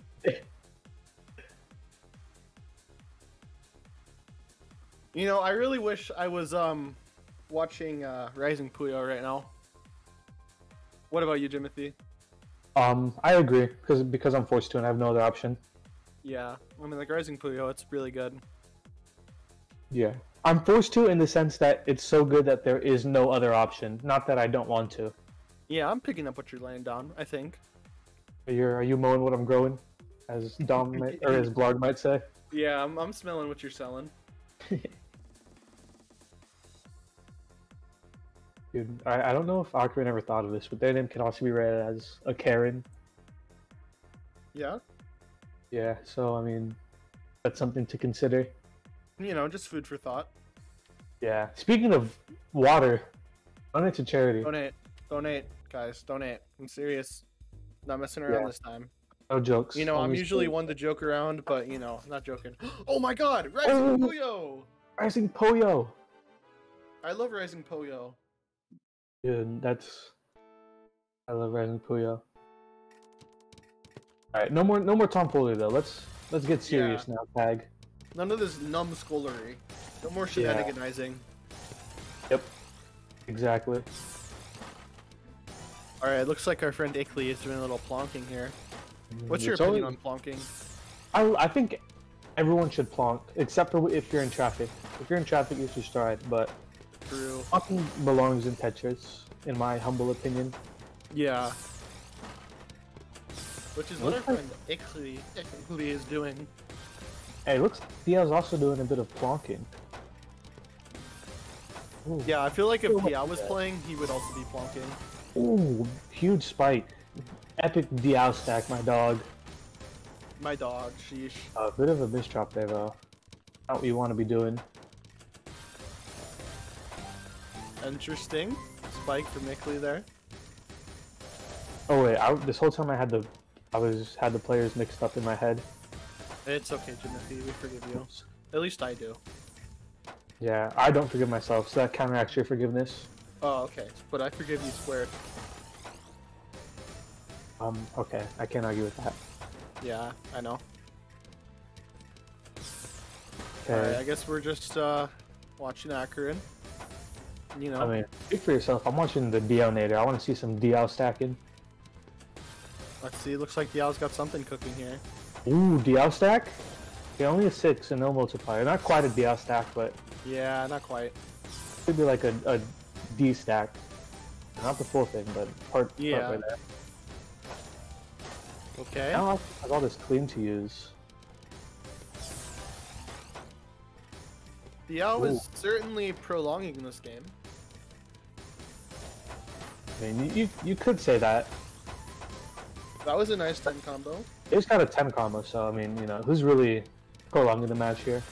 You know, I really wish I was um watching uh Rising Puyo right now. What about you, Timothy? Um, I agree because because I'm forced to and I have no other option. Yeah, I mean, like Rising Puyo, it's really good. Yeah, I'm forced to in the sense that it's so good that there is no other option. Not that I don't want to. Yeah, I'm picking up what you're laying down. I think. Are you are you mowing what I'm growing, as Dom might, or as Blarg might say? Yeah, I'm, I'm smelling what you're selling. Dude, I, I don't know if Akira ever thought of this, but their name can also be read as a Karen. Yeah, Yeah, so I mean, that's something to consider. you know, just food for thought. Yeah. Speaking of water, donate to charity. Donate, donate, guys, donate. I'm serious. Not messing around Yeah. this time. No jokes. You know, I'm usually one to joke around, but you know, not joking. Oh my God, Rising Oh. Puyo! Rising Puyo. I love Rising Puyo. Dude, that's. I love Rising Puyo. All right, no more, no more tomfoolery though. Let's let's get serious now, Tag. None of this numbskullery. No more Yeah. Yep. Exactly. All right, looks like our friend Ickley is doing a little plonking here. Mm, What's your It's opinion always- on plonking? I, I think everyone should plonk, except for if you're in traffic. If you're in traffic, you should stride, but True. plonking belongs in Tetris, in my humble opinion. Yeah. Which is what our Looks like- friend Ickley, Ickley is doing. Hey, it looks Dia's also doing a bit of plonking. Ooh. Yeah, I feel like if Feel like Diao was playing, he would also be plonking. Ooh, huge spike. Epic Diao stack, my dog. My dog, sheesh. A bit of a misdrop there, though. Not what you want to be doing. Interesting. Spike for Ickley there. Oh wait, I, this whole time I had the, I was had the players mixed up in my head. It's okay, Timothy. We forgive you. At least I do. Yeah, I don't forgive myself, so that counteracts your forgiveness. Oh, okay. But I forgive you squared. Um, okay, I can't argue with that. Yeah, I know. Okay, Alright, I guess we're just uh, watching Akarin. You know, I mean, speak for yourself. I'm watching the Diao Nader. I want to see some Diao stacking. let's see. Looks like Diao's got something cooking here. Ooh, Diao stack? Yeah, only a six and no multiplier. Not quite a Diao stack, but Yeah, not quite. could be like a, a D stack. Not the full thing, but part, Yeah. part right there. Okay. Now I have all this clean to use. Diao is certainly prolonging this game. I mean, you, you, could say that. That was a nice 10 combo. It's got a 10 combo, so I mean, you know, who's really prolonging the match here?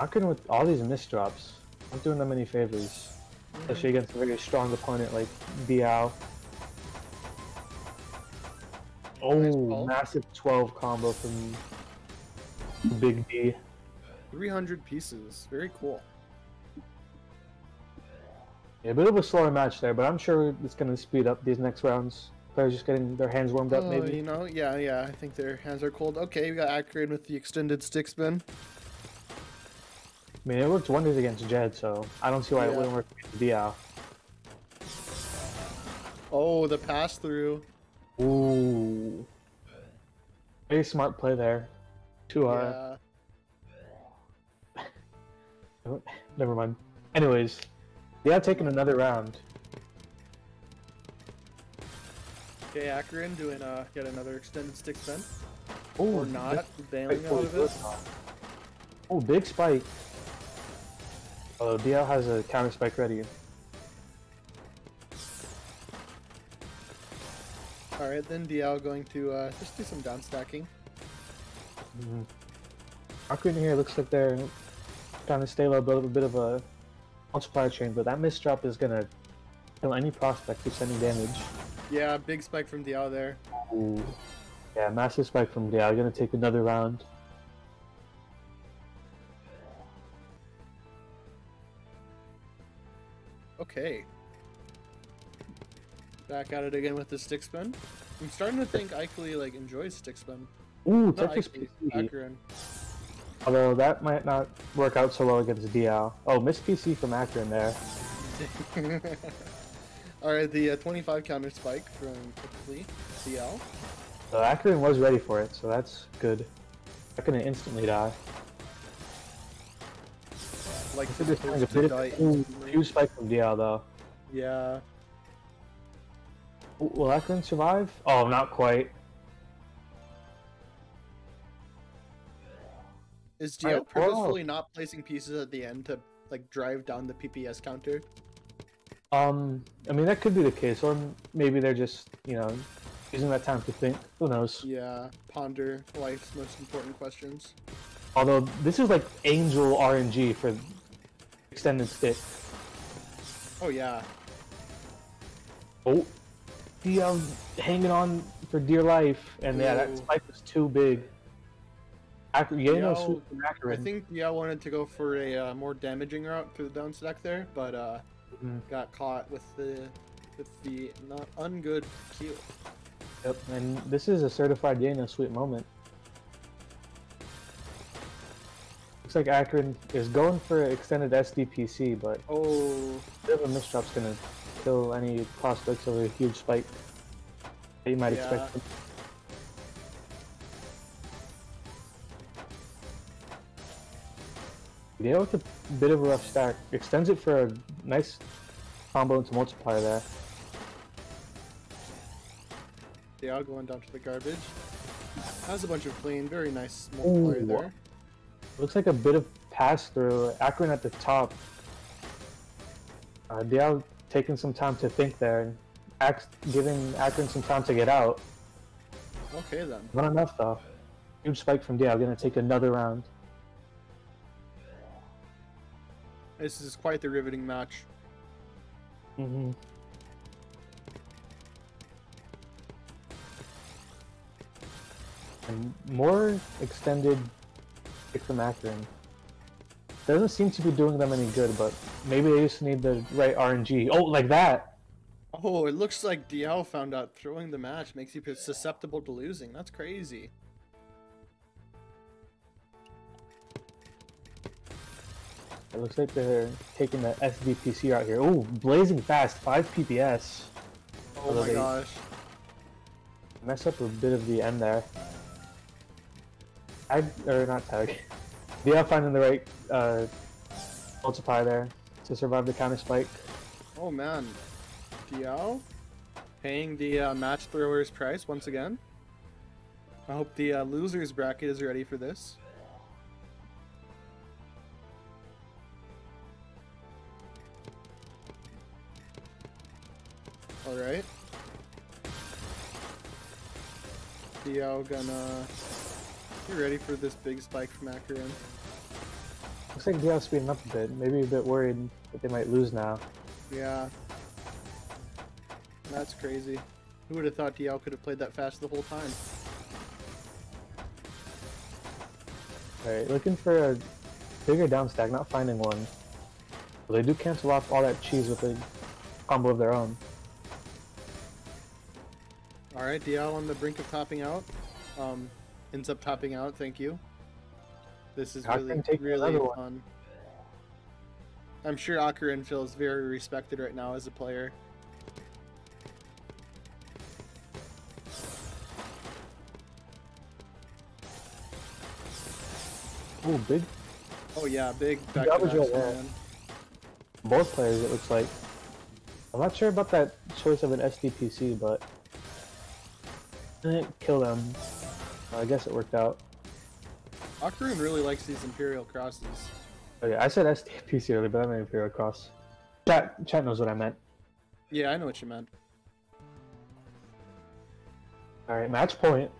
Akarin with all these misdrops, not doing them any favors, especially against a very strong opponent like Diao. Oh, ball. massive 12 combo from Big D. 300 pieces. Very cool. Yeah, a bit of a slower match there, but I'm sure it's going to speed up these next rounds. Players just getting their hands warmed up, Oh, maybe. you know, yeah, yeah. I think their hands are cold. Okay, we got Akarin with the extended stick spin. I mean, it worked wonders against Jed, so I don't see why it wouldn't work against Diao. Oh, the pass through. Ooh. Very smart play there. To uh Yeah. never mind. Anyways, yeah, taking another round. Okay, Akarin doing uh yet another extended stick spin. Ooh, Or not, bailing out of it. Oh, big spike. Oh, DL has a counter spike ready. Alright, then DL going to uh, just do some down stacking. Mm-hmm. Akarin here looks like they're trying to stay low, build up a bit of a multiplier chain, but that misdrop is gonna kill any prospect who's sending damage. Yeah, big spike from Diao there. Ooh. Yeah, massive spike from Diao. Gonna take another round. Okay. Back at it again with the stick spin. I'm starting to think Ikley like enjoys stick spin. Ooh, Not PC. Akarin. Although that might not work out so well against Diao. Oh, miss PC from Akarin there. Alright, the uh, 25 counter spike from Ikley, CL. So Akarin was ready for it, so that's good. Not gonna instantly die. Like this supposed a bit of huge spike from Diao though. Yeah. Will Akarin survive? Oh, not quite. Is Diao purposefully not placing pieces at the end to like drive down the PPS counter? Um, I mean that could be the case, or maybe they're just, you know, using that time to think. Who knows? Yeah, ponder life's most important questions. Although this is like Angel RNG for extended stick. Oh yeah. Oh, Diao hanging on for dear life, and yeah, that spike was too big. Akarin, yeah, no Diao- I think Diao wanted to go for a uh, more damaging route through the down stack there, but uh, Mhm. got caught with the with the not ungood Q. Yep, and this is a certified Yano sweet moment. Looks like Akarin is going for extended SDPC, but Oh, a bit of a misdrop's gonna kill any prospects of a huge spike that you might Yeah. expect. Yeah, with a bit of a rough stack. Extends it for a nice combo into multiplier there. Diao going down to the garbage. Has a bunch of clean, very nice multiplier Ooh. there. Looks like a bit of pass through. Akarin at the top. Uh, Diao taking some time to think there, and Ax giving Akarin some time to get out. Okay then. Not enough though. Huge spike from Diao. Gonna take another round. This is quite the riveting match. Mm-hmm. And more extended pick from Akarin. Doesn't seem to be doing them any good, but maybe they just need the right RNG. Oh, like that! Oh, it looks like Diao found out throwing the match makes you susceptible to losing. That's crazy. It looks like they're taking the SDPC out here. Oh, blazing fast, 5 PPS. Oh Although my gosh. Mess up a bit of the end there. Tag, or not tag. Diao finding the right uh, multiply there to survive the counter spike. Oh man. Diao paying the uh, match thrower's price once again. I hope the uh, losers bracket is ready for this. All right. Diao gonna get ready for this big spike from Akarin. Looks like Diao's speeding up a bit. Maybe a bit worried that they might lose now. Yeah. That's crazy. Who would have thought DL could have played that fast the whole time? Alright, looking for a bigger down stack, not finding one. But they do cancel off all that cheese with a combo of their own. Alright, DL on the brink of topping out. Um, ends up topping out, thank you. This is Akarin really, really one. fun. I'm sure Akarin feels very respected right now as a player. Oh, big. Oh yeah, big back That was right there. Both players, it looks like. I'm not sure about that choice of an SDPC, but. I didn't kill them. I guess it worked out. Akarin really likes these Imperial crosses. Okay, I said SDPC earlier, but I meant Imperial Cross. Chat, chat knows what I meant. Yeah, I know what you meant. Alright, match point.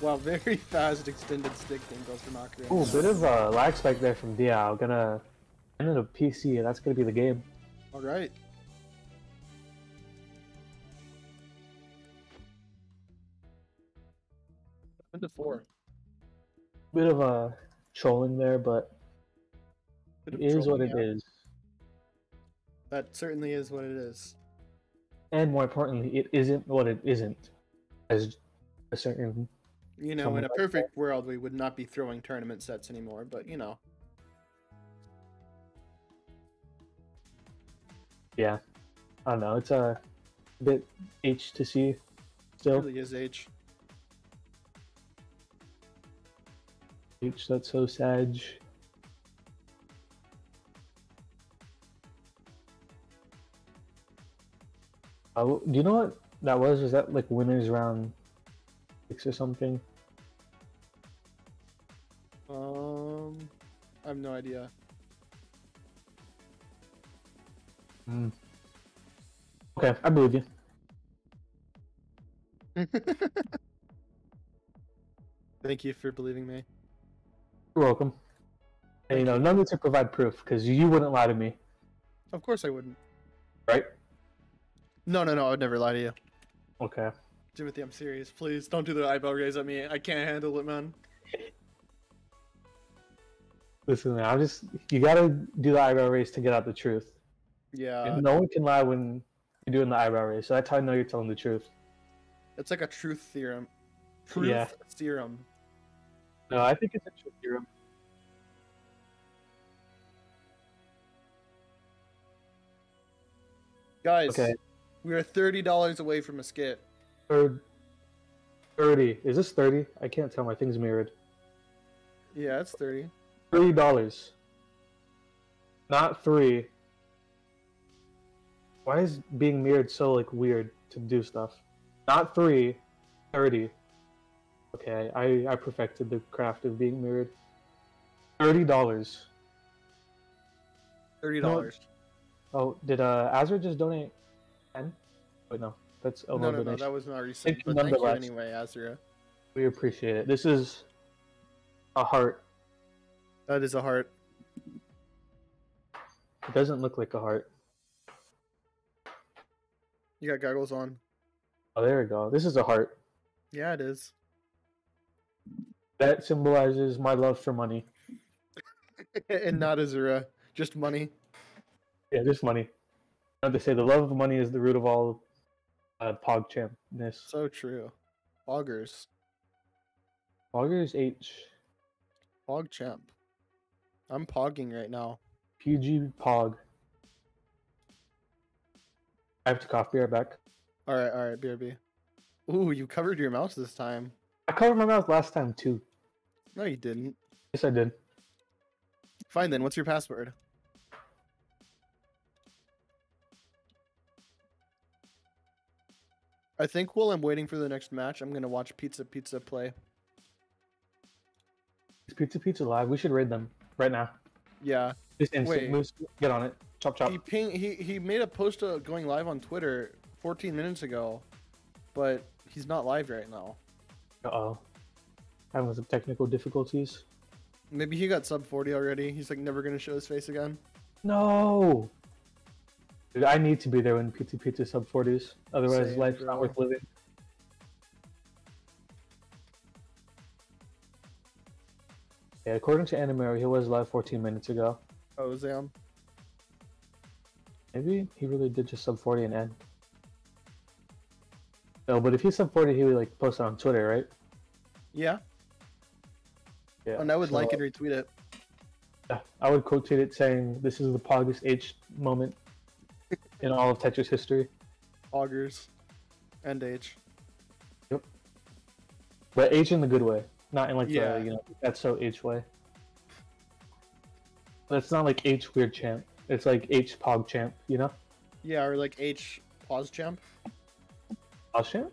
Wow, very fast extended stick thing goes from Akarin. Ooh, bit of a lag spike there from Diao. Gonna end it a PC, and that's gonna be the game. Alright. Into four. Bit of a trolling there, but Bit it of is what trolling, it yeah. is. That certainly is what it is. And more importantly, it isn't what it isn't. As a certain You know, in a like perfect world, we would not be throwing tournament sets anymore, but you know. yeah, I don't know. It's uh, a bit H to C still. really is H. H. That's so sad. Uh, do you know what that was? Was that like winners round six or something? Um, I have no idea. Mm. Okay, I believe you. Thank you for believing me. You're welcome. And you know, no need to provide proof because you wouldn't lie to me, Of course I wouldn't. right? No, no, no, I would never lie to you. Okay. Timothy, I'm serious. Please don't do the eyebrow raise at me. I can't handle it, man. Listen, man, I'm just you gotta do the eyebrow raise to get out the truth. Yeah, and no one can lie when you're doing the eyebrow raise, so that's how I know you're telling the truth. it's like a truth theorem. Truth Yeah. theorem. No, I think it's a theorem. Guys, Okay. we are thirty dollars away from a skit. Third, thirty. Is this thirty? I can't tell. My thing's mirrored. Yeah, it's thirty. Thirty dollars. Not three. Why is being mirrored so like weird to do stuff? Not three. Thirty. Okay, I I perfected the craft of being mirrored. Thirty dollars. Thirty No, dollars. Oh, did uh Azra just donate ten? Wait, no, that's No, Elmo no, no, donation. that was not recent. Thank you But thank you nonetheless. anyway, Azra. We appreciate it. This is a heart. That is a heart. It doesn't look like a heart. You got goggles on. Oh, there we go. This is a heart. Yeah, it is. That symbolizes my love for money. and not Azura, just money. Yeah, just money. Not to say the love of money is the root of all uh, PogChampness. So true. Augers. Augers H. Pogchamp. I'm pogging right now. PG Pog. I have to cough. Be right back. Alright, alright, BRB. Ooh, you covered your mouth this time. I covered my mouth last time too. No, you didn't. Yes, I did. Fine then, what's your password? I think while I'm waiting for the next match, I'm gonna watch Pizza Pizza play. Is Pizza Pizza live? We should raid them right now. Yeah, Just instant Wait. moves. Get on it. Chop chop. he ping he he made a post uh, going live on Twitter 14 minutes ago, but he's not live right now. Uh oh. Having some technical difficulties. Maybe he got sub 40 already. He's like never gonna show his face again. No. Dude, I need to be there when Pizza Pizza sub 40s. Otherwise, Same, life's bro. not worth living. Yeah, according to Animary, he was live 14 minutes ago. Oh, Zam. Maybe he really did just sub 40 and end. No, but if he sub 40, he would like post it on Twitter, right? Yeah, Yeah. and I would like and retweet it. yeah, I would quote tweet it saying, "This is the Pogus H moment in all of Tetris history." Augers, and H. Yep. But H in the good way, not in like Yeah. the you know that's so H way. That's not like H weird champ. It's like H pog champ, you know? Yeah, or like H pause champ. Pause champ?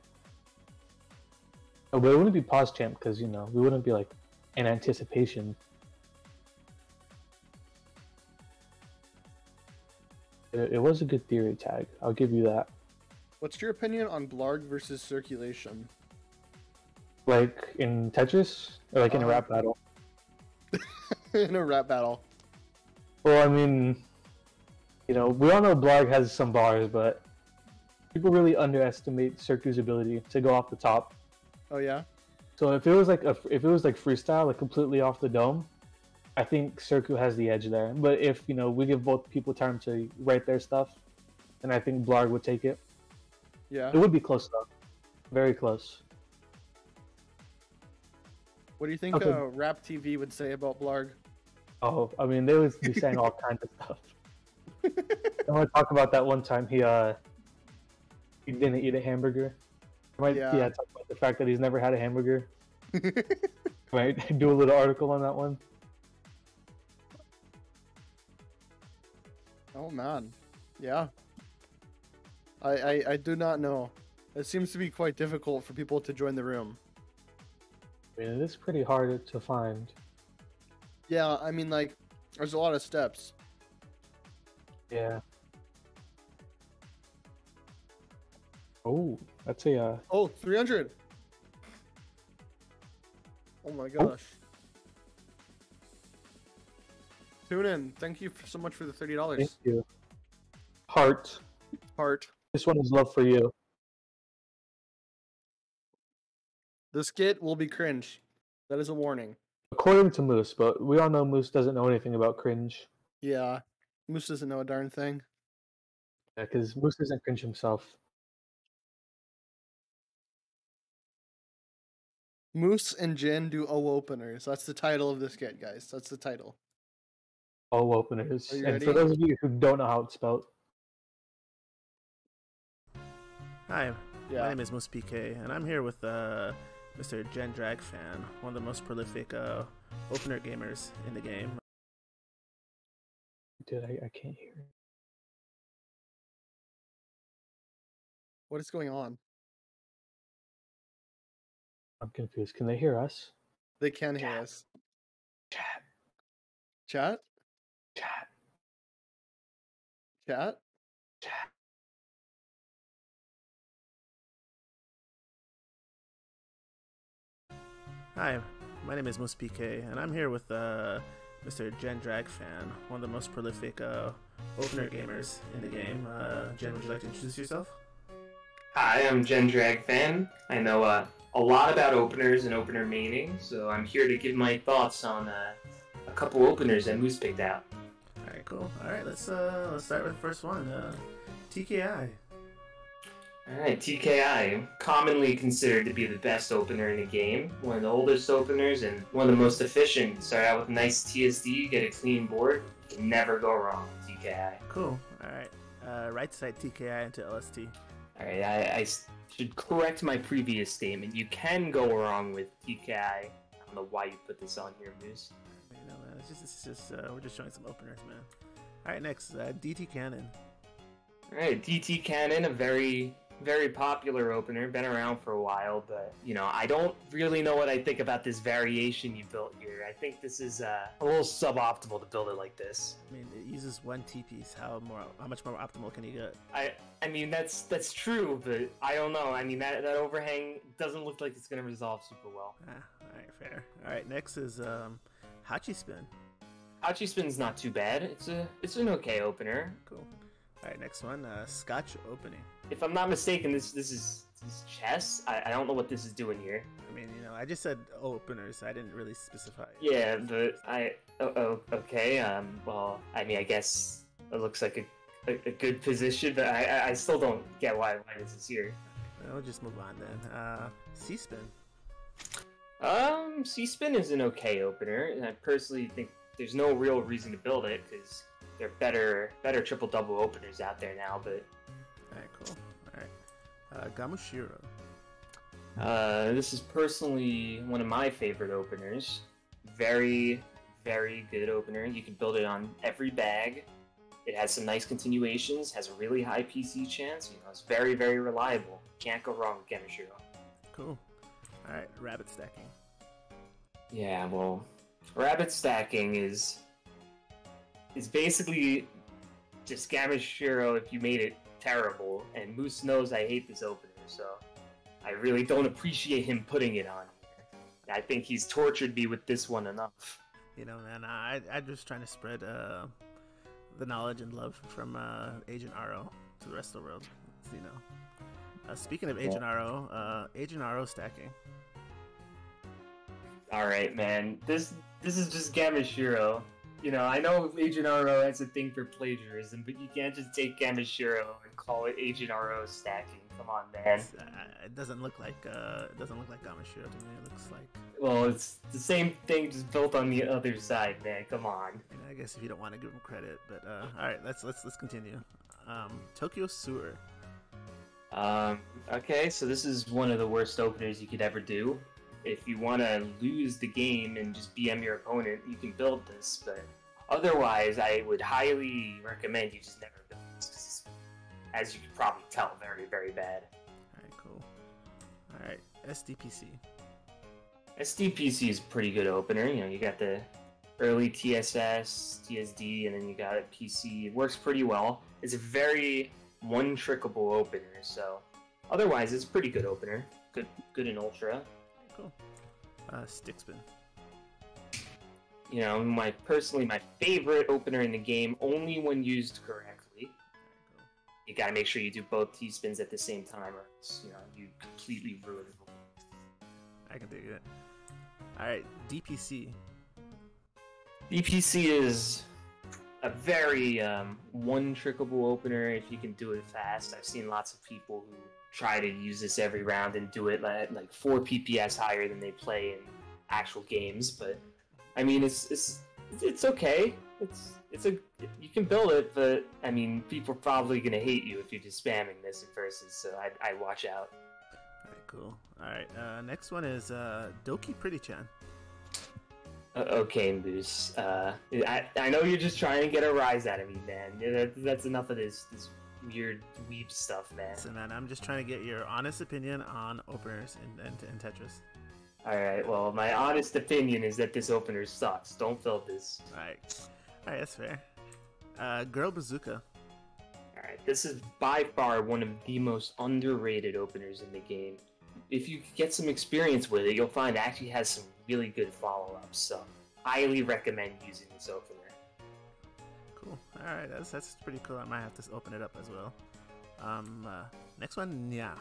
Oh, but it wouldn't be pause champ because you know we wouldn't be like in anticipation. It, it was a good theory tag. I'll give you that. What's your opinion on Blarg versus circulation? Like in Tetris or like in a Uh, rap battle. in a rap battle. Well, I mean, you know, we all know Blarg has some bars, but people really underestimate Circu's ability to go off the top. Oh yeah. So if it was like a, if it was like freestyle, like completely off the dome, I think Circu has the edge there. But if you know we give both people time to write their stuff, then I think Blarg would take it. Yeah. It would be close though, very close. What do you think Okay. uh, Rap TV would say about Blarg? Oh, I mean, they would be saying all kinds of stuff. I want to talk about that one time he uh he didn't eat a hamburger. I might Yeah. yeah. talk about the fact that he's never had a hamburger. Right, do a little article on that one. oh man. Yeah. I, I I do not know. It seems to be quite difficult for people to join the room. I mean, it is pretty hard to find. Yeah, I mean like there's a lot of steps. Yeah. Oh, that's a uh, Oh, 300. Oh my gosh. Tune in. Thank you so much for the $30. Thank you. Heart. Heart. This one is love for you. The skit will be cringe. That is a warning. According to Moose, but we all know Moose doesn't know anything about cringe. Yeah. Moose doesn't know a darn thing. Yeah, because Moose doesn't cringe himself. Moose and Jin do O openers. That's the title of this skit, guys. That's the title. O openers. Are you And for those of you who don't know how it's spelled, Hi, Yeah. my name is Moose PK, and I'm here with uh, Mr. Gen Drag Fan, one of the most prolific uh, opener gamers in the game. dude, I, I can't hear. it. What is going on? I'm confused. Can they hear us? They can hear Chat. us. Chat, Chat? chat, Chat? chat. Hi, my name is Moose PK, and I'm here with uh, Mr. Gen Drag Fan, one of the most prolific uh, opener gamers in the game. Uh, Jen, would you like to introduce yourself? Hi, I'm Gen Drag Fan. I know uh, a lot about openers and opener maining, so I'm here to give my thoughts on uh, a couple openers that Moose picked out. All right, cool. All right, let's uh, let's start with the first one. Uh, TKI. Alright, TKI, commonly considered to be the best opener in the game, one of the oldest openers and one of the most efficient. Start out with a nice TSD, get a clean board, can never go wrong TKI. Cool. All right. Uh, right side TKI into LST. Alright, I, I s- should correct my previous statement. You can go wrong with TKI. I don't know why you put this on here, Moose. You know, man, it's just, it's just, uh, we're just showing some openers, man. All right, next, uh, DT Cannon. Alright, DT Cannon, a very very popular opener, been around for a while, but you know, I don't really know what I think about this variation you built here. I think this is uh, a little suboptimal to build it like this. I mean, it uses one T piece. How more? How much more optimal can you get? I I mean that's that's true, but I don't know. I mean that that overhang doesn't look like it's gonna resolve super well. Ah, all right, fair. All right, next is um, Hachi Spin. Hachi Spin's not too bad. It's a it's an okay opener. Cool. All right, next one, uh, Scotch Opening. If I'm not mistaken, this this is this is chess. I, I don't know what this is doing here. I mean, you know, I just said openers. I didn't really specify. Yeah, but I oh, oh okay. Um, well, I mean, I guess it looks like a, a, a good position, but I I- still don't get why why this is here. We'll just move on then. Uh, C Spin. Um, C-Spin is an okay opener, and I personally think there's no real reason to build it because there are better better triple double openers out there now. But All right, cool. All right, uh, Gamushiro. uh, this is personally one of my favorite openers. Very very good opener. You can build it on every bag. It has some nice continuations. Has a really high PC chance. You know, it's very very reliable. Can't go wrong with Gamushiro. Cool. All right, Rabbit Stacking. Yeah, well, rabbit stacking is is basically just Gamushiro if you made it terrible, and Moose knows I hate this opener, so I really don't appreciate him putting it on. I think he's tortured me with this one enough. You know, man, I I'm just trying to spread uh, the knowledge and love from uh, Agent Aro to the rest of the world. You know. Uh, speaking of Agent Aro, uh, Agent Aro stacking. All right, man. This this is just Gamushiro. You know, I know Agent RO has a thing for plagiarism, but you can't just take Gamushiro and call it Agent RO stacking. Come on, man. Uh, it doesn't look like uh, it doesn't look like Gamushiro to me. It looks like. Well, it's the same thing, just built on the other side, man. Come on. I, I guess if you don't want to give him credit, but uh, all right, let's let's let's continue. Um, Tokyo Sewer. Um, okay, so this is one of the worst openers you could ever do. If you want to lose the game and just BM your opponent, you can build this, but otherwise, I would highly recommend you just never build this, 'cause it's, as you can probably tell, very, very bad. All right, cool. All right, SDPC. SDPC is a pretty good opener. You know, you got the early TSS, TSD, and then you got a PC. It works pretty well. It's a very one trickable opener, so otherwise it's a pretty good opener. Good good in ultra. Cool. Uh, Stickspin. You know, my personally my favorite opener in the game, only when used correctly. You gotta make sure you do both T spins at the same time, or else, you know you completely ruin it. I can dig it. All right, DPC. DPC is a very um, one trickable opener if you can do it fast. I've seen lots of people who try to use this every round and do it at like four PPS higher than they play in actual games. But I mean, it's it's it's okay. It's it's a you can build it, but I mean, people are probably gonna hate you if you're just spamming this in versus. So I I watch out. All right, cool. All right, uh, next one is uh, Doki Pretty Chan. Uh, okay, Moose. Uh, I, I know you're just trying to get a rise out of me, man. That, that's enough of this this weird weeb stuff, man. So, man, I'm just trying to get your honest opinion on openers and, in, in Tetris. All right. Well, my honest opinion is that this opener sucks. Don't fill this. All right, all right, that's fair. Uh, Girl Bazooka. All right. This is by far one of the most underrated openers in the game. If you get some experience with it, you'll find it actually has some really good follow-ups. So, highly recommend using this opener. Cool. All right, that's that's pretty cool. I might have to open it up as well. Um, uh, next one, yeah.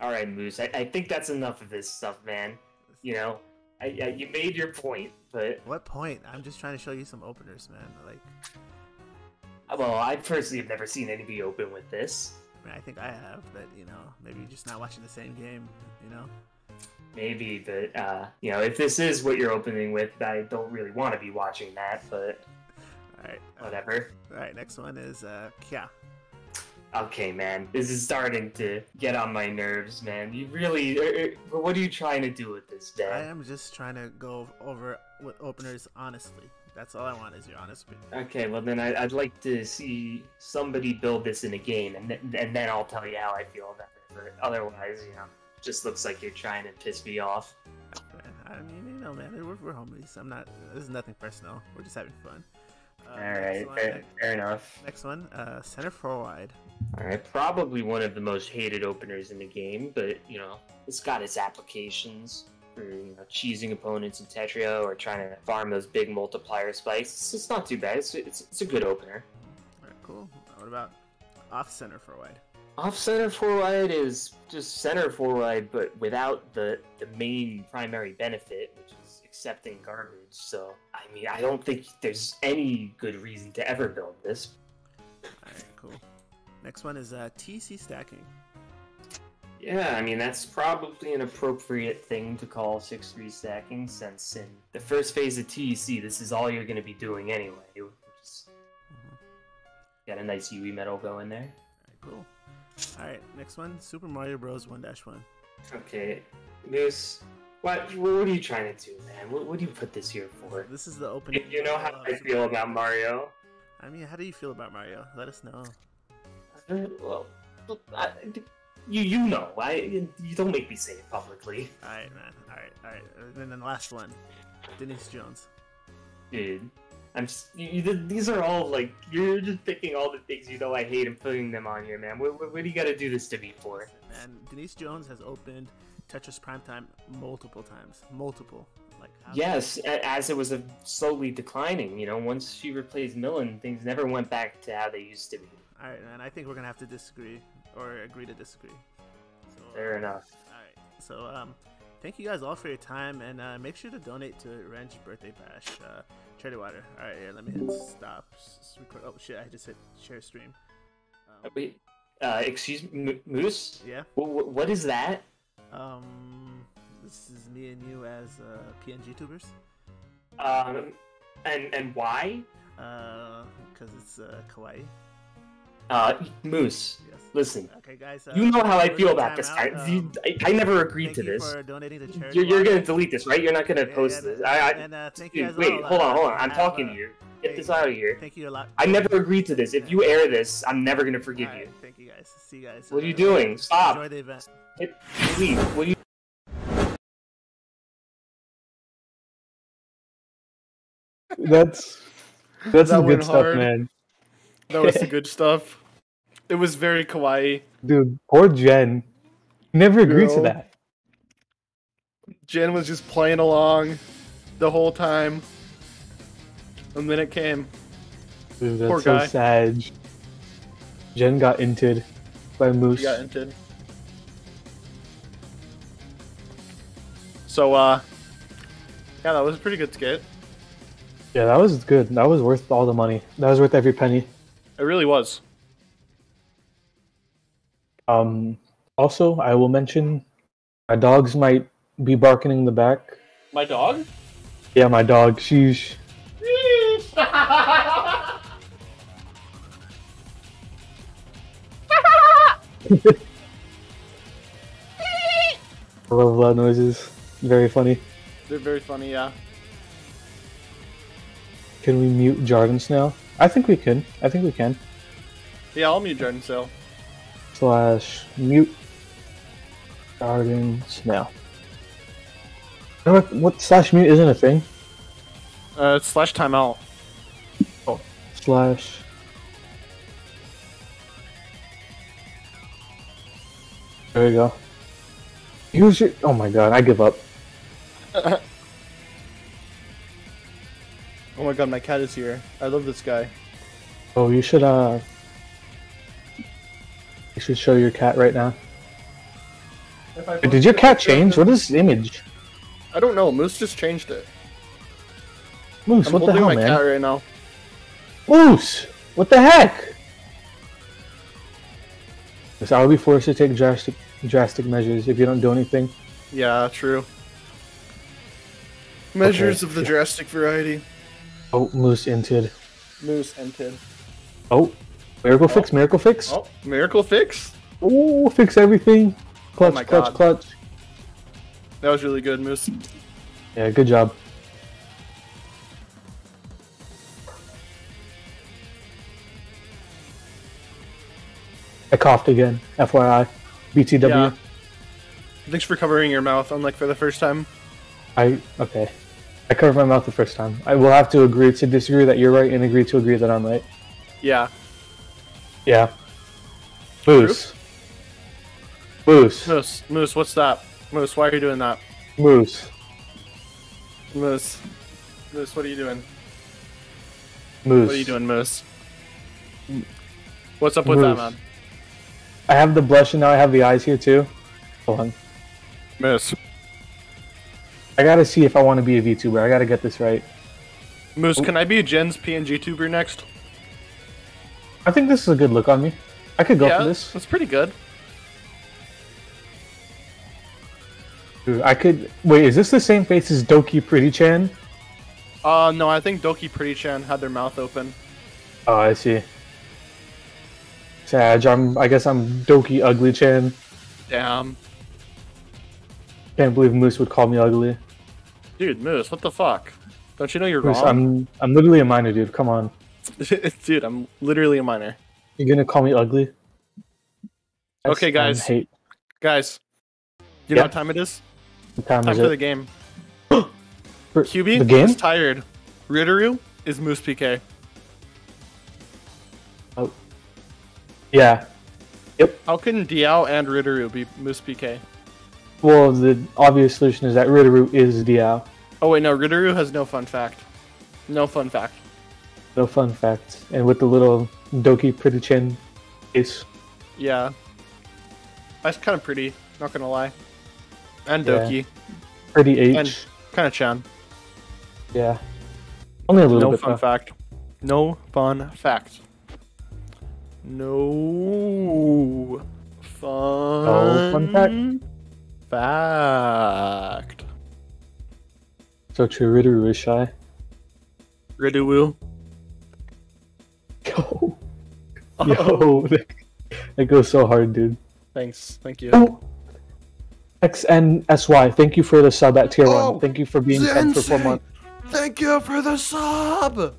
All right, Moose. I, I think that's enough of this stuff, man. You know, I, I, you made your point, but What point? I'm just trying to show you some openers, man. Like, well, I personally have never seen anybody open with this. I mean, I think I have, but you know, maybe you're just not watching the same game. You know. Maybe, but uh, you know, if this is what you're opening with, I don't really want to be watching that. But All right. uh, whatever. All right. Next one is uh, Kya. Okay, man, this is starting to get on my nerves, man. You really, er, er, what are you trying to do with this, I am just trying to go over with openers honestly. That's all I want is your honest opinion. Okay, well then I, I'd like to see somebody build this in a game, and th- and then I'll tell you how I feel about it. But otherwise, you know, just looks like you're trying to piss me off. I mean, you know, man, we're, we're homies. I'm not. This is nothing personal. We're just having fun. Uh, All right, one- fair, fair enough. Next one, uh, center forward. All right, probably one of the most hated openers in the game, but you know, it's got its applications for you know cheesing opponents in Tetrio or trying to farm those big multiplier spikes. It's, it's not too bad. It's, it's it's a good opener. All right, cool. What about off center forward? Off center forward is just center forward, but without the the main primary benefit, which is accepting garbage. So I mean, I don't think there's any good reason to ever build this. All right, cool. Next one is uh, TC stacking. Yeah, I mean that's probably an appropriate thing to call six three stacking, since in the first phase of TEC, this is all you're going to be doing anyway. Just Mhm. got a nice UE medal going there. All right, cool. All right, next one, Super Mario Bros. One Dash One. Okay, Moose, what what are you trying to do, man? What, what do you put this here for? This is the opening. You know how I feel about Mario. I mean, how do you feel about Mario? Let us know. Uh, Well, I, you you know, I you don't make me say it publicly, All right, man. All right, all right. And then the last one, Denise Jones. dude. I'm you, you- these are all like you're just picking all the things you know I hate and putting them on here, man. What, what, what do you got to do this to me for? And Denise Jones has opened Tetris Primetime multiple times. Multiple. Like how Yes, as it was a slowly declining, you know, once she replaced Millen, things never went back to how they used to be. All right, man. I think we're gonna have to disagree or agree to disagree. So, Fair enough. All right. So, um, thank you guys all for your time, and uh, make sure to donate to Renge Birthday Bash, uh, Charity Water. All right, here, let me hit stop. record. Oh shit! I just hit share stream. Uh, Um, Wait, uh, excuse me, Moose. yeah. What, what is that? Um, this is me and you as uh, PNG tubers. Um, and and why? Uh, because it's uh, kawaii. Uh, Moose. Yes. Listen, Okay, guys. Uh, you know how I feel about this out. guy. Um, I, I never agreed thank to you this. for donating to. You're, you're gonna delete this, right? You're not gonna Yeah, post yeah, this. I, I, and uh, dude, wait, all, hold uh, on, hold on. I'm have, talking uh, to you. Get this out of here. Thank you a lot. I never agreed to this. If you air this, I'm never gonna forgive Alright, you. Thank you guys. See you guys. What are you Uh, doing? Stop. Enjoy the event. Hit delete. What are you? That's that's That some went good stuff, hard. man. That was the good stuff. It was very kawaii. Dude, poor Jen. Never agreed to that. Jen was just playing along the whole time. And then it came. Dude, that's Poor so guy. sad. Jen got inted by Moose. He got inted. So, uh, yeah, that was a pretty good skit. Yeah, that was good. That was worth all the money. That was worth every penny. It really was. Um, also, I will mention my dogs might be barking in the back. My dog? Yeah, my dog. Sheesh. I love loud noises. Very funny. They're very funny, yeah. Can we mute Jardins now? I think we can. I think we can. Yeah, I'll mute Jordan Sale. Slash mute Jardins now. What, what slash mute isn't a thing? Uh, it's slash timeout. Oh, slash. There you go. Use your. Oh my god, I give up. Oh my god, my cat is here. I love this guy. Oh, you should, uh. You should show your cat right now. Did your cat change? What is this image? I don't know. Moose just changed it. Moose, I'm what the holding hell, my man? cat right now. Moose! What the heck? Yes, I will be forced to take drastic drastic measures if you don't do anything. Yeah, true. Measures Okay. of the drastic variety. Oh, Moose inted. Moose entered. Oh, Miracle oh. fix, miracle fix. Oh, miracle fix. Oh, fix everything. Clutch, oh clutch, God. clutch. That was really good, Moose. Yeah, good job. I coughed again, FYI. BTW. Yeah. Thanks for covering your mouth, unlike for the first time. I, okay. I covered my mouth the first time. I will have to agree to disagree that you're right and agree to agree that I'm right. Yeah. Yeah. Moose. Moose. Moose, Moose, what's that? Moose, why are you doing that? Moose. Moose. Moose, what are you doing? Moose. What are you doing, Moose? What's up with that, man? I have the blush and now I have the eyes here too. Hold on. Moose. I gotta see if I want to be a VTuber. I gotta get this right. Moose, can I be Jen's PNG tuber next? I think this is a good look on me. I could go yeah, for this. that's pretty good. Dude, I could. Wait, is this the same face as Doki Pretty Chan? Uh, no, I think Doki Pretty Chan had their mouth open. Oh, I see. Sag, I'm. I guess I'm Doki Ugly Chan. Damn. Can't believe Moose would call me ugly. Dude, Moose, what the fuck? Don't you know you're Moose, wrong? I'm. I'm literally a minor, dude. Come on. Dude, I'm literally a minor. You're gonna call me ugly? Okay, um, guys. hate. Guys, you Yeah. know what time it is? What time Time is for the game. For- QB the game? is tired. Ritteru is Moose PK. Oh. Yeah. Yep. How can Diao and Ritteru be Moose PK? Well, the obvious solution is that Ritteru is Diao. Oh wait, no, Ritteru has no fun fact. No fun fact. No fun fact. And with the little Doki Pretty Chan face. Yeah. That's kind of pretty, not gonna lie. And Yeah. Doki, Pretty H. And- kind of Chan. yeah. Only a little No bit. fun though. fact. No fun fact. No fun. No fun fact? Fact. So true. Ritteru is shy. Riduwu. Yo. Yo. that goes so hard, dude. Thanks. Thank you. Oh. XNSY, thank you for the sub at tier Oh, 1. Thank you for being sub for four months. Thank you for the sub.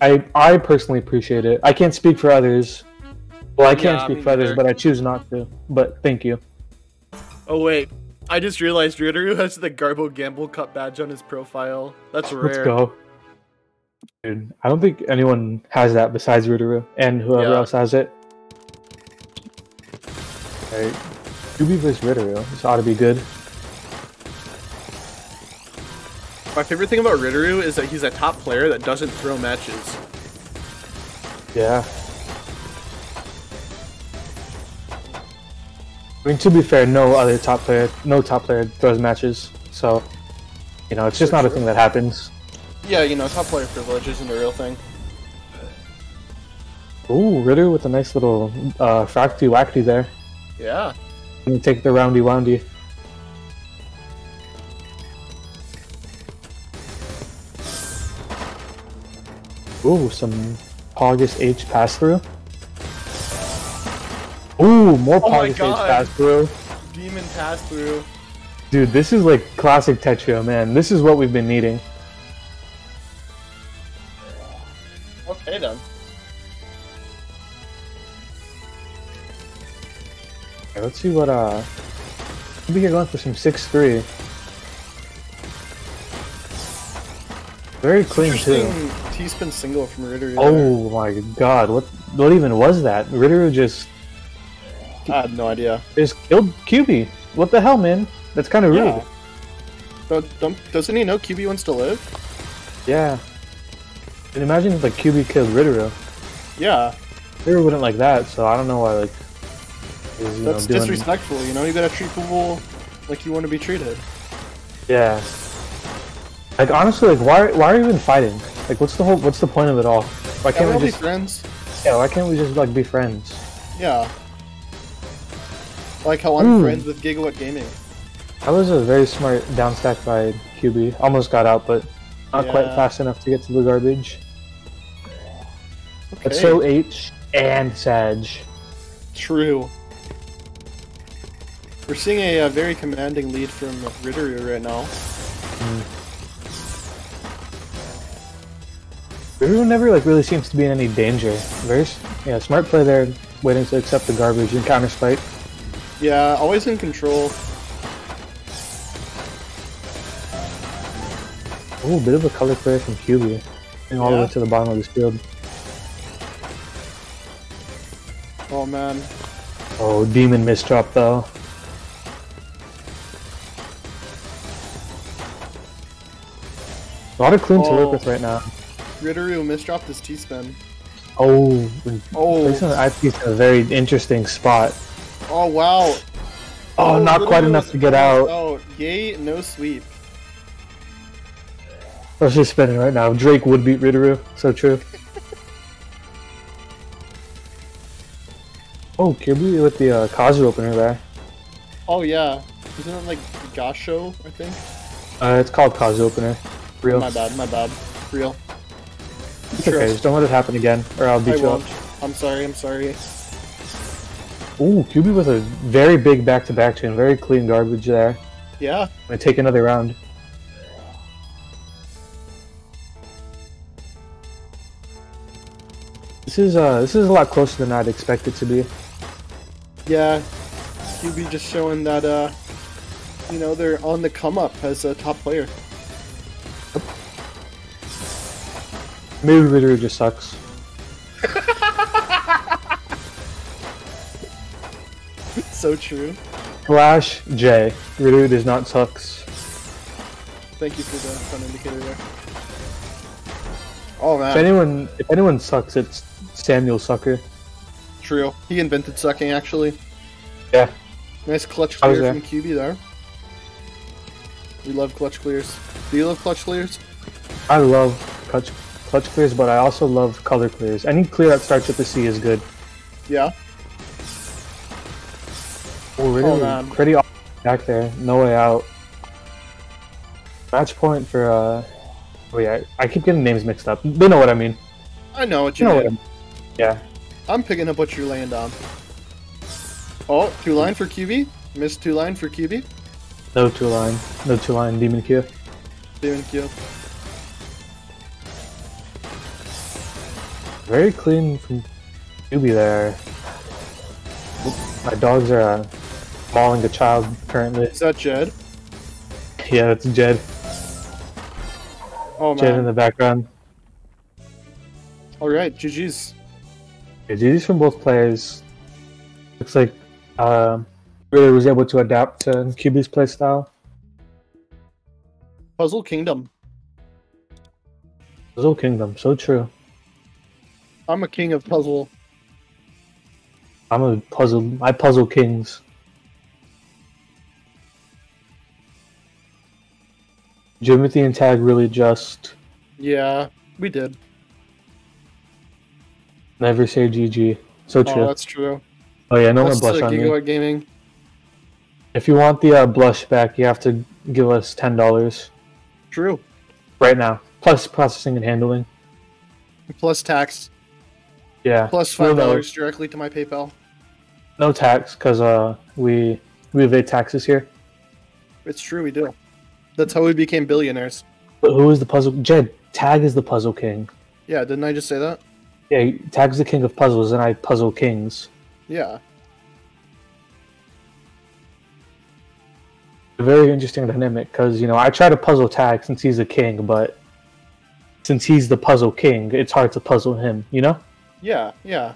I I personally appreciate it. I can't speak for others. Well, I can't Yeah, speak me for others, but I choose not to. But thank you. Oh wait, I just realized Ritteru has the Garbo Gamble Cup badge on his profile. That's rare. Let's go. Dude, I don't think anyone has that besides Ritteru and whoever Yeah. else has it. Alright. Yubi vs Ritteru. This ought to be good. My favorite thing about Ritteru is that he's a top player that doesn't throw matches. Yeah. I mean, to be fair, no other top player, no top player throws matches, so you know, it's just not a thing that happens. Yeah, you know, top player privilege isn't a real thing. Ooh, Ritter with a nice little uh, fracty wacty there. Yeah. Gonna take the roundy woundy. Ooh, some Pogus H pass through. Ooh, more Oh Pogus H pass through. Demon pass through. Dude, this is like classic Tetrio, man. This is what we've been needing. Let's see what uh maybe you're going for some 6-3. Very clean too. T-spin single from Ritteru. Oh my god, what what even was that? Ritter just I had no idea. just killed QB. What the hell, man? That's kind of rude. Yeah. Don't, don't, doesn't he know QB wants to live? Yeah. And imagine if like QB killed Ritteru. Yeah. Ritter wouldn't like that, so I don't know why like you That's know, doing... disrespectful, you know? You gotta treat people like you want to be treated. Yeah. Like honestly, like why why are you even fighting? Like what's the whole what's the point of it all? Why can't all we be just friends. yeah, why can't we just like be friends? Yeah. Like how I'm Ooh. friends with Gigawatt Gaming. That was a very smart downstack by QB. Almost got out, but not quite fast enough to get to the garbage. Okay. But so H and Sag. True. We're seeing a, uh very commanding lead from Ritteru right now. Everyone never like really seems to be in any danger. Very yeah, smart play there, waiting to accept the garbage and counter spike. Yeah, always in control. Oh, a bit of a color clear from QB. And all the way to the bottom of this field. Oh man. Oh, demon misdrop though. A lot of clean to Oh. work with right now. Ritteru misdropped his T-spin. Oh, Oh. placing the eyepiece in a very interesting spot. Oh wow. Oh, not quite enough to get out. out. Yay, no sweep. Just spinning right now. Drake would beat Ritteru. So true. oh, Kirby with the uh, Kazu opener there. Oh yeah. Isn't it like Gasho, I think? Uh, it's called Kazu opener. Real. My bad, my bad. Real. It's okay. Just don't let it happen again, or I'll I beat you won't. I'm sorry, I'm sorry. Ooh, QB with a very big back-to-back chain. Very clean garbage there. Yeah. I'm Gonna take another round. This is uh, this is a lot closer than I'd expect it to be. Yeah. QB just showing that uh you know, they're on the come up as a top player. Maybe Ritteru just sucks. so true. Flash J. Ritteru does not sucks. Thank you for the fun indicator there. Oh man. If anyone, if anyone sucks, it's Samuel Sucker. true. He invented sucking actually. Yeah. Nice clutch clear from QB there. We love clutch clears. Do you love clutch clears? I love clutch, clutch clears, but I also love color clears. Any clear that starts with a C is good. Yeah. Oh, man. pretty off back there. No way out. Match point for uh. Oh yeah, I keep getting names mixed up. They know what I mean. I know what You you know what I mean. Yeah. I'm picking up what you're laying down. Oh, two line for QB. Missed two line for QB. No two line. No two line. Demon Q. Demon Q. Very clean from Yubi there. My dogs are uh, mauling a child currently. Is that Jed? Yeah, that's Jed. Oh Jed in the background. All right, GG's. Yeah, GG's from both players. Looks like um, really was able to adapt to QB's playstyle. Puzzle Kingdom. Puzzle Kingdom, so true. I'm a king of puzzle. I'm a puzzle. I puzzle kings. Jimothy and Tag really just Yeah, we did. never say GG. So Oh, true. that's true. Oh yeah, no more That's blush the on me. Gaming. If you want the uh, blush back, you have to give us ten dollars True. right now, plus processing and handling. Plus tax. Yeah, five know. dollars directly to my PayPal. no tax because uh we we evade taxes here. It's true, we do. That's how we became billionaires. But who is the puzzle? Jed Tag is the puzzle king. Yeah, didn't I just say that? Yeah, Tag's the king of puzzles, and I puzzle kings. Yeah. A very interesting dynamic because you know I try to puzzle Tag since he's a king, but since he's the puzzle king, it's hard to puzzle him. You know? Yeah, yeah.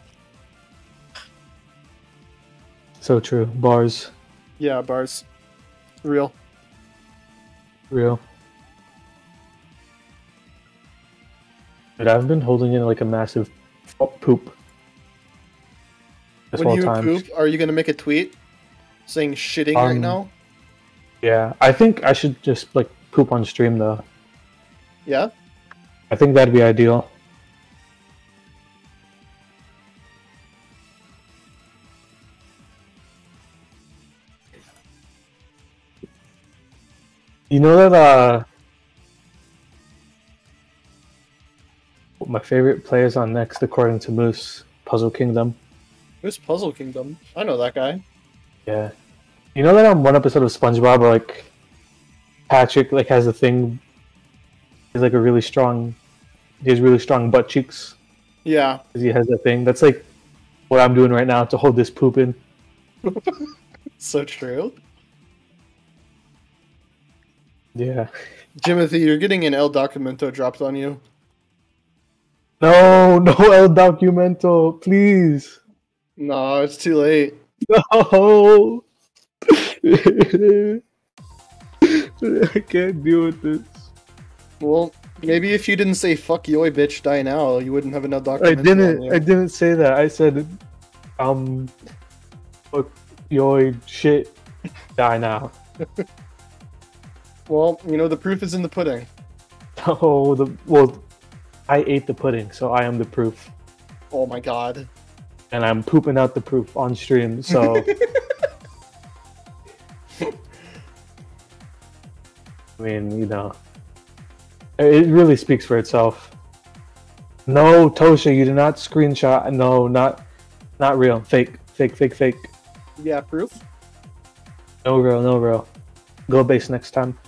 So true. Bars, Yeah, bars. Real. real. Dude, I've been holding in like a massive poop. This when whole you time. poop, are you gonna make a tweet saying shitting right Um, now? Yeah, I think I should just like poop on stream though. Yeah? I think that'd be ideal. You know that uh my favorite players on next according to Moose, Puzzle Kingdom. Who's Puzzle Kingdom? I know that guy. Yeah. You know that on one episode of SpongeBob like Patrick like has a thing he's like a really strong he has really strong butt cheeks Yeah. because he has that thing. That's like what I'm doing right now to hold this poop in. So true. Yeah. Jimothy, you're getting an El Documento dropped on you. No, no El Documento, please. No, it's too late. No. I can't deal with this. Well, maybe if you didn't say "fuck yoy, bitch, die now," you wouldn't have an El Documento. I didn't. I didn't say that. I said, um, fuck your shit. Die now. Well, you know the proof is in the pudding. Oh, the well, I ate the pudding, so I am the proof, Oh my god. and I'm pooping out the proof on stream. So. I mean, you know, it really speaks for itself. No, Tosha, you did not screenshot. No, not, not real. Fake, fake, fake, fake. Yeah, proof. No real, no real. Go base next time.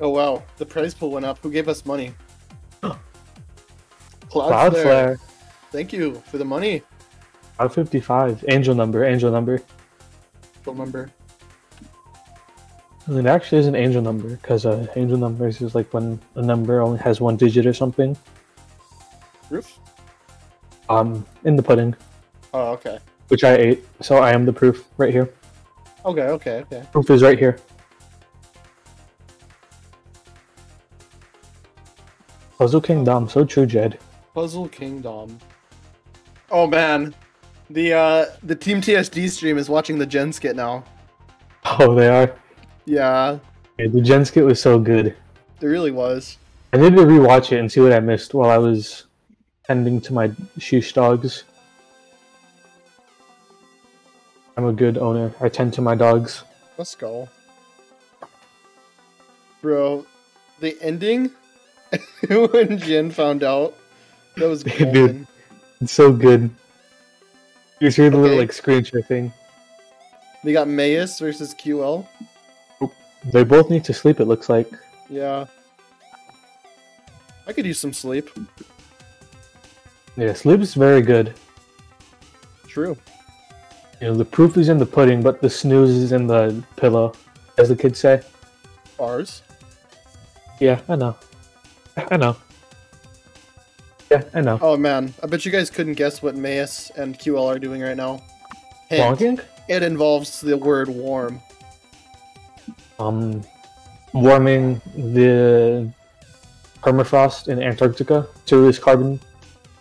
Oh wow, the prize pool went up. Who gave us money? Cloudflare. Cloudflare, Thank you for the money. Cloud 55, angel number, angel number. Phone number. And it actually is an angel number because uh, angel numbers is like when a number only has one digit or something. Proof. Um, in the pudding, Oh, okay. which I ate, so I am the proof right here. Okay, okay, okay. Proof is right here. Puzzle Kingdom, so true, Jed. Puzzle Kingdom. Oh man, the uh the Team TSD stream is watching the Gen skit now. Oh, they are. Yeah, Yeah, the Gen skit was so good. It really was. I need to rewatch it and see what I missed while I was tending to my sheesh dogs. I'm a good owner. I tend to my dogs. Let's go. Bro, the ending when Jin found out that was Dude. It's so good. You see the little Okay. like screenshot thing. We got Mayus versus QL. They both need to sleep. It looks like. Yeah. I could use some sleep. Yeah, sleep is very good. True. You know, the proof is in the pudding, but the snooze is in the pillow, as the kids say. Ours. Yeah, I know. I know. Yeah, I know. Oh man, I bet you guys couldn't guess what Mayus and QL are doing right now. Hint? It involves the word warm. Um, warming the permafrost in Antarctica to release carbon.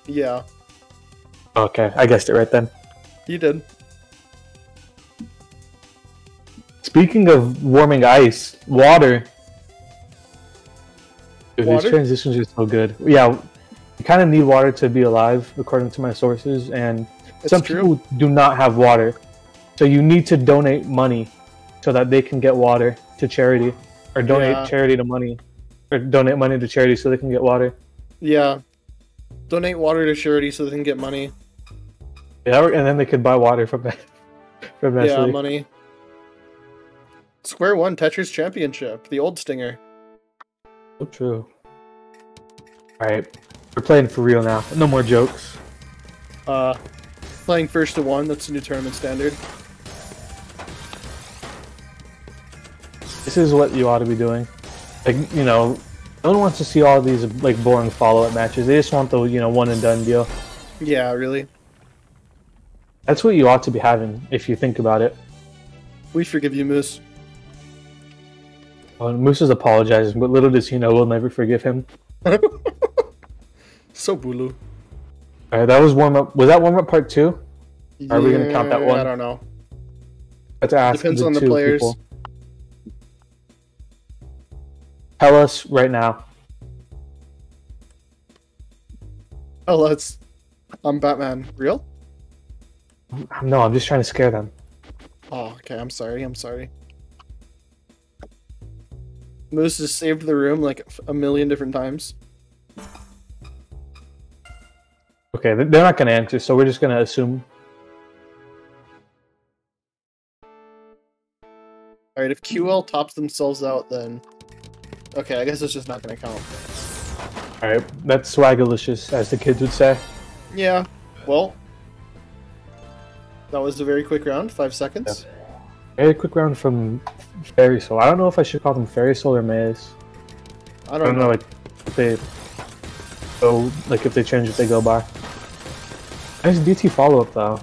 Yeah, Okay, I guessed it right then. you did. Speaking of warming ice, water. These transitions are so good. Yeah, you kind of need water to be alive, according to my sources, and It's some true. people do not have water. So you need to donate money so that they can get water to charity, or donate Yeah. charity to money, or donate money to charity so they can get water. Yeah. Donate water to charity so they can get money. Yeah, and then they could buy water from that. From Yeah, Nestle. money. Square One Tetris Championship, the old stinger. So true. Alright, we're playing for real now. No more jokes. Uh, playing first to one. That's the new tournament standard. This is what you ought to be doing. Like, you know, no one wants to see all these like boring follow-up matches. They just want the you know one and done deal. Yeah, really. That's what you ought to be having if you think about it. We forgive you, Moose. Well, Moose is apologizing, but little does he know we'll never forgive him. So Bulu. Alright, that was warm up. Was that warm up part two? Are we gonna count that one? I don't know. Let's ask Depends on the two players. people. Tell us right now. Oh, let's. I'm Batman. Real? No, I'm just trying to scare them. Oh, okay. I'm sorry. I'm sorry. Moose has saved the room like a million different times. Okay, they- they're not going to answer, so we're just going to assume. All right. If QL tops themselves out, then Okay, I guess it's just not gonna count. Alright, that's swagalicious, as the kids would say. Yeah. Well, that was a very quick round. Five seconds. Very quick round from Fairy Soul. I don't know if I should call them Fairy Soul or Maze. I I don't, don't know, like, if they go, like, if they change what they go by. Nice DT follow up though.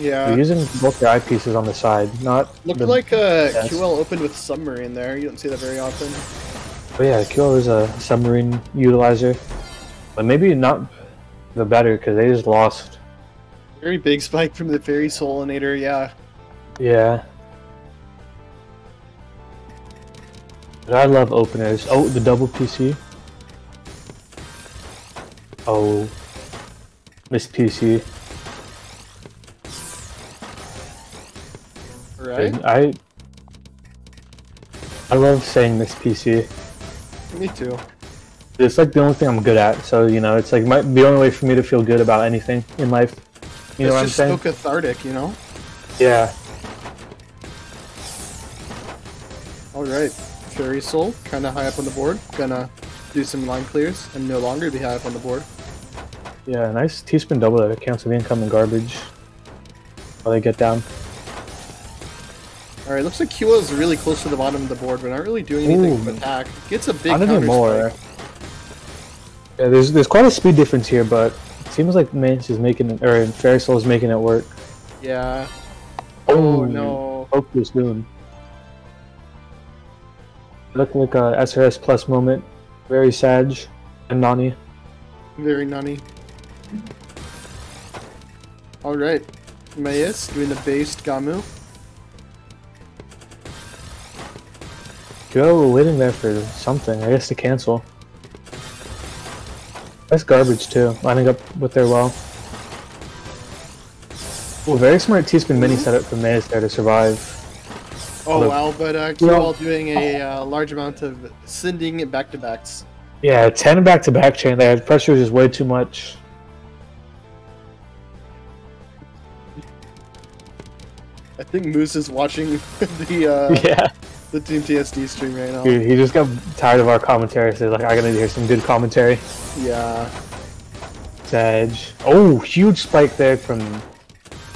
Yeah. They're using both their eyepieces on the side, not. Looked the, like uh, yes. QL opened with submarine there. You don't see that very often. But yeah, QL is a submarine utilizer, but maybe not the better because they just lost. Very big spike from the Fairy Solinator. Yeah. Yeah. But I love openers. Oh, the double PC. Oh, Miss PC. Right. And I. I love saying Miss PC. Me too. It's like the only thing I'm good at. So you know, it's like my the only way for me to feel good about anything in life. You know it's what I'm just saying? so cathartic, you know. Yeah. All right. Fairy Soul, kind of high up on the board. Gonna do some line clears and no longer be high up on the board. Yeah, nice T-spin double there. Cancel the incoming garbage. While they get down. All right. Looks like QL is really close to the bottom of the board, but not really doing anything Ooh. to attack. Gets a big Not counter anymore. spike. Yeah, there's there's quite a speed difference here, but it seems like Mance is making it, or Fairy Soul is making it work. Yeah. Oh, oh no. Poke this moon. Looking like a SRS plus moment. Very Sag and Nani. Very Nani. All right. Mayus doing the based Gamu. Joe we're waiting there for something, I guess to cancel. That's garbage too, lining up with their well. Well, very smart T-spin mini setup for Maze there to survive. Oh wow, but uh, You QL doing a uh, large amount of sending it back to backs. Yeah, 10 back to back chain there. Pressure is just way too much. I think Moose is watching the uh, yeah. the Team TSD stream right now. He, he just got tired of our commentary, so he's like, I gotta hear some good commentary. Yeah. Sag. Oh, huge spike there from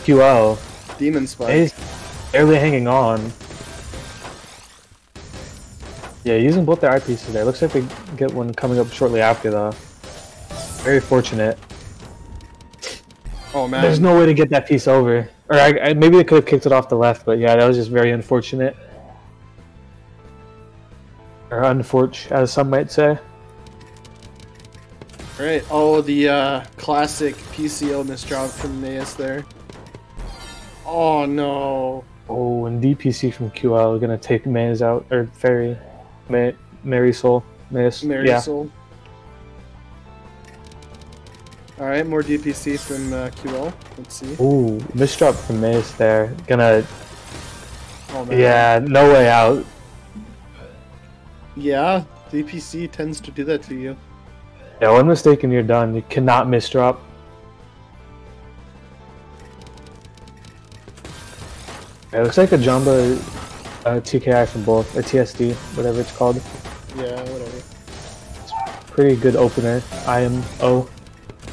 QL. Demon Spike. He's barely hanging on. Yeah, using both their eyepieces there. Looks like they get one coming up shortly after, though. Very fortunate. Oh man. There's no way to get that piece over. Or I, I, maybe they could have kicked it off the left, but yeah, that was just very unfortunate. Or unfortunate, as some might say. Right. Oh, the uh, classic PCO misdrop from Mayus there. Oh no. Oh, and DPC from QL gonna take Maze out, or Fairy, May, Mary Soul, Maze. Mary yeah. Soul. All right, more DPC from uh, QL. Let's see. Ooh, misdrop from Mace there. Gonna, Oh man. yeah, no way out. Yeah. DPC tends to do that to you. Yeah, one mistake and you're done. You cannot misdrop. It looks like a Jamba uh, TKI from both, a TSD, whatever it's called. Yeah. Whatever. Pretty good opener. IMO.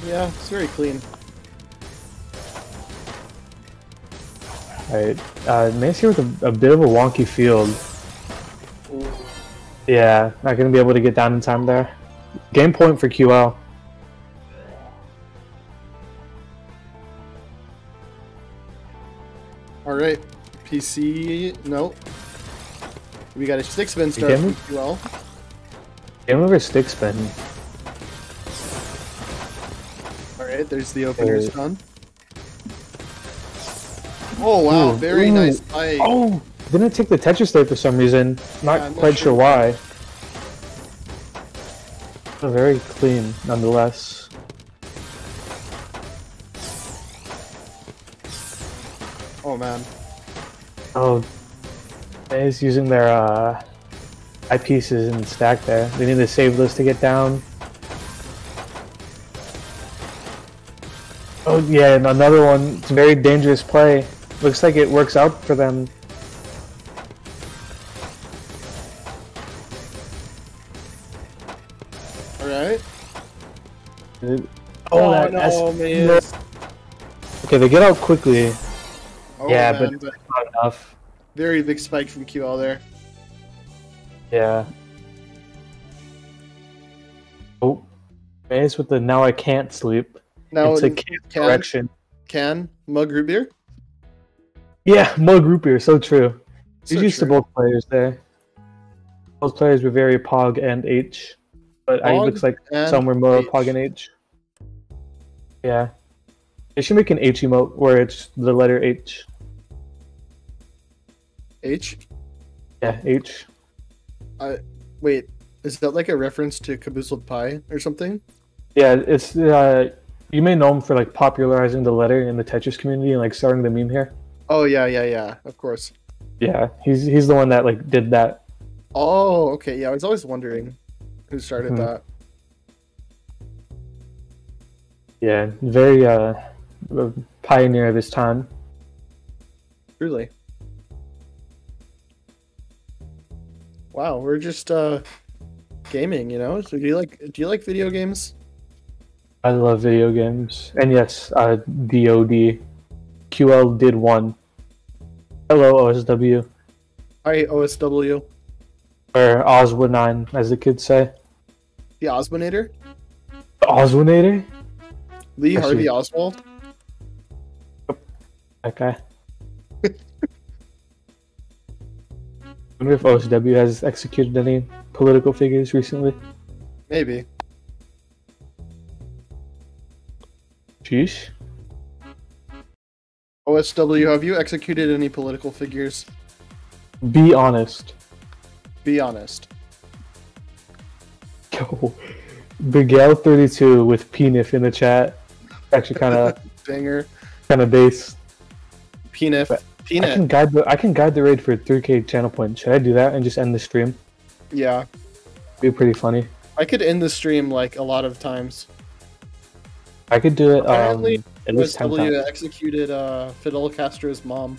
Yeah. It's very clean. Alright, uh, here with a, a bit of a wonky field. Ooh. Yeah, not gonna be able to get down in time there. Game point for QL. All right. PC. No. We got a stick spin start Again? from QL. Game over stick spin. All right. There's the openers Uh, done. Oh wow! Ooh, Very ooh. nice spike. Oh! Didn't take the Tetris there for some reason. Not Yeah, not quite sure sure why. But very clean, nonetheless. Oh man. Oh, is using their uh, eyepieces and stack there. They need to save those to get down. Oh yeah, and another one. It's a very dangerous play. Looks like it works out for them. Alright. Oh, oh that no, man. Okay, they get out quickly. Oh, yeah, man, but, but not enough very big spike from QL there. Yeah. Oh, Maze with the now I can't sleep. Now it's a in- can correction. can mug root beer. Yeah, mug root beer, so true. So He's used to both players there. Both players were very Pog and H, but I looks like some were more H. Pog and H. Yeah, they should make an H emote where it's the letter H. H. Yeah, H. Wait, is that like a reference to Caboozled Pie or something? Yeah, it's uh, you may know him for like popularizing the letter in the Tetris community and like starting the meme here. Oh yeah, yeah, yeah. Of course. Yeah, he's he's the one that like did that. Oh, okay. Yeah, I was always wondering who started Hmm. that. Yeah, very uh, pioneer of his time. Truly. Wow, we're just uh gaming, you know? So do you like do you like video games? I love video games, and yes, uh, DOD, QL did one. Hello OSW, Hi OSW. or Oswinine, as the kids say. The Oswinator. The Oswinator? Lee Harvey Oswald? That guy. wonder if OSW has executed any political figures recently. Maybe. Sheesh. OSW, have you executed any political figures? Be honest. Be honest. Yo, Bigel32 with Penif in the chat. Actually, kind of, Banger. kind of base. Peanut. I can guide the I can guide the raid for 3k channel point. Should I do that and just end the stream? Yeah. Be pretty funny. I could end the stream like a lot of times. I could do it um, Apparently, at least 10 OSW times. executed uh, Fidel Castro's mom.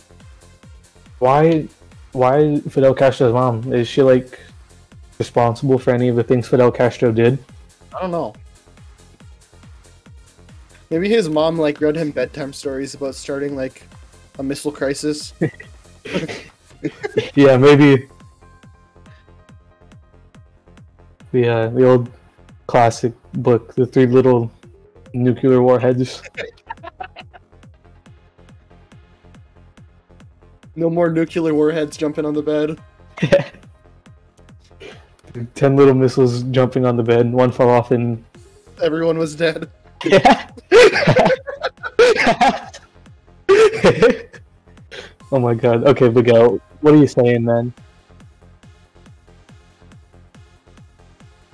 Why why Fidel Castro's mom? Is she like responsible for any of the things Fidel Castro did? I don't know. Maybe his mom like read him bedtime stories about starting like a missile crisis. yeah, maybe. The uh, the old classic book, the three little nuclear warheads. No more nuclear warheads jumping on the bed. Ten little missiles jumping on the bed. One fell off and Everyone was dead. Yeah. Oh my god. Okay, Miguel, what are you saying, man?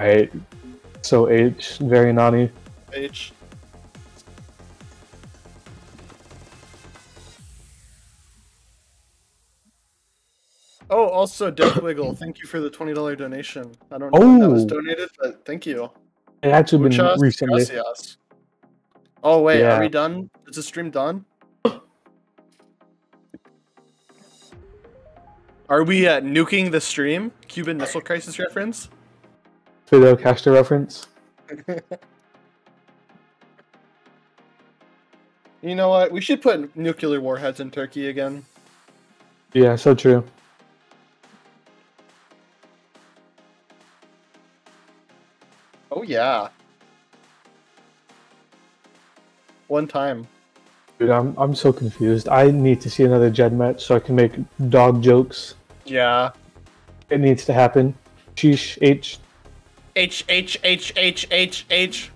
Alright. So H, very naughty. H. Oh, also Death Wiggle, thank you for the twenty dollar donation. I don't know when that was Oh. donated, but thank you. It actually been recently. gracias. Oh wait, Yeah. are we done? Is the stream done? Are we uh, nuking the stream? Cuban Missile Crisis reference? Fidel Castro reference. You know what? We should put nuclear warheads in Turkey again. Yeah, so true. Oh yeah. One time. Dude, I'm, I'm so confused. I need to see another Jed match so I can make dog jokes. Yeah. It needs to happen. Sheesh, H. H, H, H, H, H, H.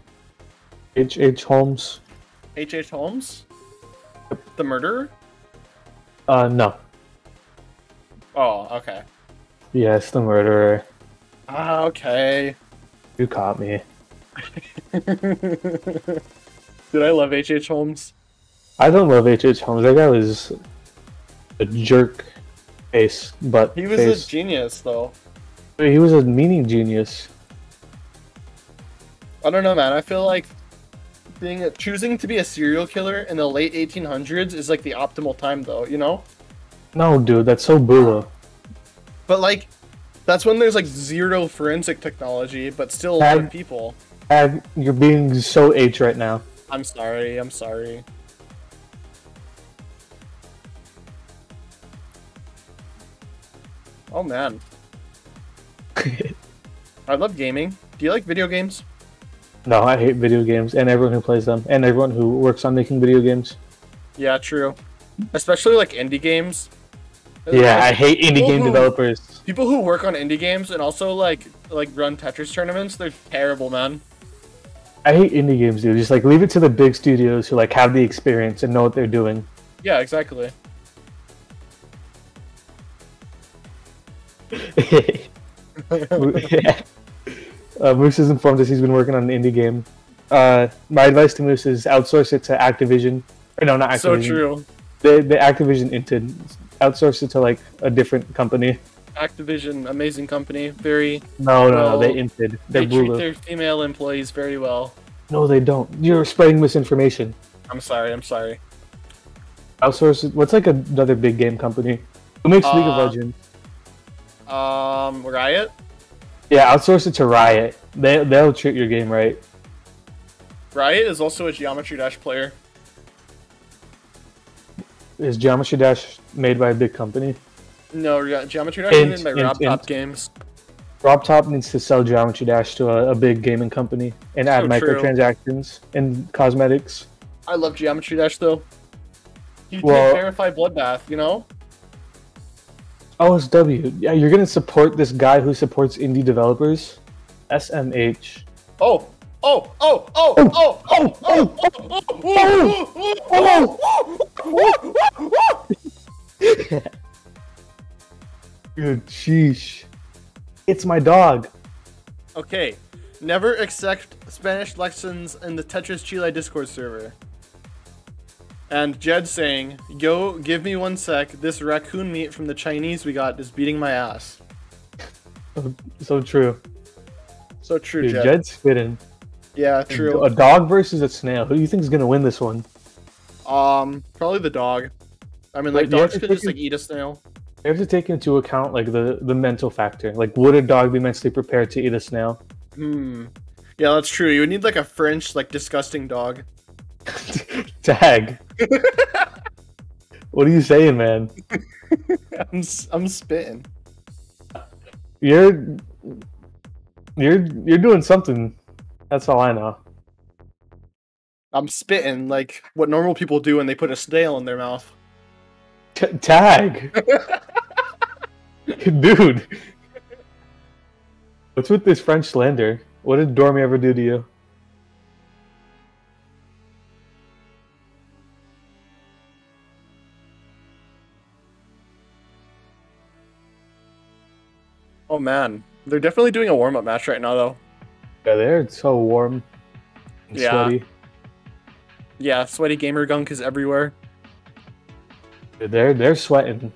H, H Holmes. H, H Holmes? Yep. The murderer? Uh, no. Oh, okay. Yes, the murderer. Ah, okay. You caught me. Did I love H H. Holmes? I don't love H H Holmes. That guy was a jerk face, but He was face. a genius, though. he was a meaning genius. I don't know, man. I feel like being a, choosing to be a serial killer in the late 1800s is like the optimal time, though. You know. No, dude, that's so Bula. But like, that's when there's like zero forensic technology, but still a lot of people. Ag, you're being so H right now. I'm sorry. I'm sorry. Oh man, I love gaming. Do you like video games? no, I hate video games and everyone who plays them and everyone who works on making video games. Yeah, true. Especially like indie games. Yeah, I hate indie game Woohoo. developers. People who work on indie games and also like like run Tetris tournaments, they're terrible, man. I hate indie games, dude. Just like leave it to the big studios who like have the experience and know what they're doing. Yeah, exactly. Yeah. uh, Moose has informed us he's been working on an indie game. Uh, my advice to Moose is outsource it to Activision. Or no, not Activision. So true. The, the Activision Inted. Outsource it to like a different company. Activision, amazing company. Very No, no, no. They Well, Inted. They're they treat their female employees very well. No, they don't. You're spreading misinformation. I'm sorry. I'm sorry. Outsource it. What's like another big game company? Who makes League of Uh, Legends? Um, Riot. Yeah, outsource it to Riot. They they'll treat your game right. Riot is also a Geometry Dash player. Is Geometry Dash made by a big company? No, Re- Geometry Dash is made by RobTop int. Games. RobTop needs to sell Geometry Dash to a, a big gaming company and add So true. microtransactions and cosmetics. I love Geometry Dash though. You Well- verify Bloodbath, you know? OSW. Yeah, you're gonna support this guy who supports indie developers? SMH. Oh, oh, oh, oh, oh, oh, oh, oh, oh, oh, oh, oh, oh, Dude, sheesh. It's my dog. Okay, never accept Spanish lessons in the Tetris Chile Discord server. And Jed saying, Yo, give me one sec. This raccoon meat from the Chinese we got is beating my ass. So, true. So true, Dude, Jed. Jed's spitting. Yeah, true. A dog versus a snail. Who do you think is gonna win this one? Um, probably the dog. I mean, like, Like, dogs could just, like, eat a snail. You have to take into account like the the mental factor. Like, would a dog be mentally prepared to eat a snail? Hmm. Yeah, that's true. You would need, like, a French, like, disgusting dog. Tag. what are you saying, man? I'm, I'm spitting. You're you're you're doing something. That's all I know. I'm spitting, like, what normal people do when they put a snail in their mouth. T- tag, dude. What's with this French slander? What did Dormy ever do to you? Oh, man. They're definitely doing a warm-up match right now, though. Yeah, they're so warm and Yeah. sweaty. Yeah, sweaty gamer gunk is everywhere. They're they're sweating.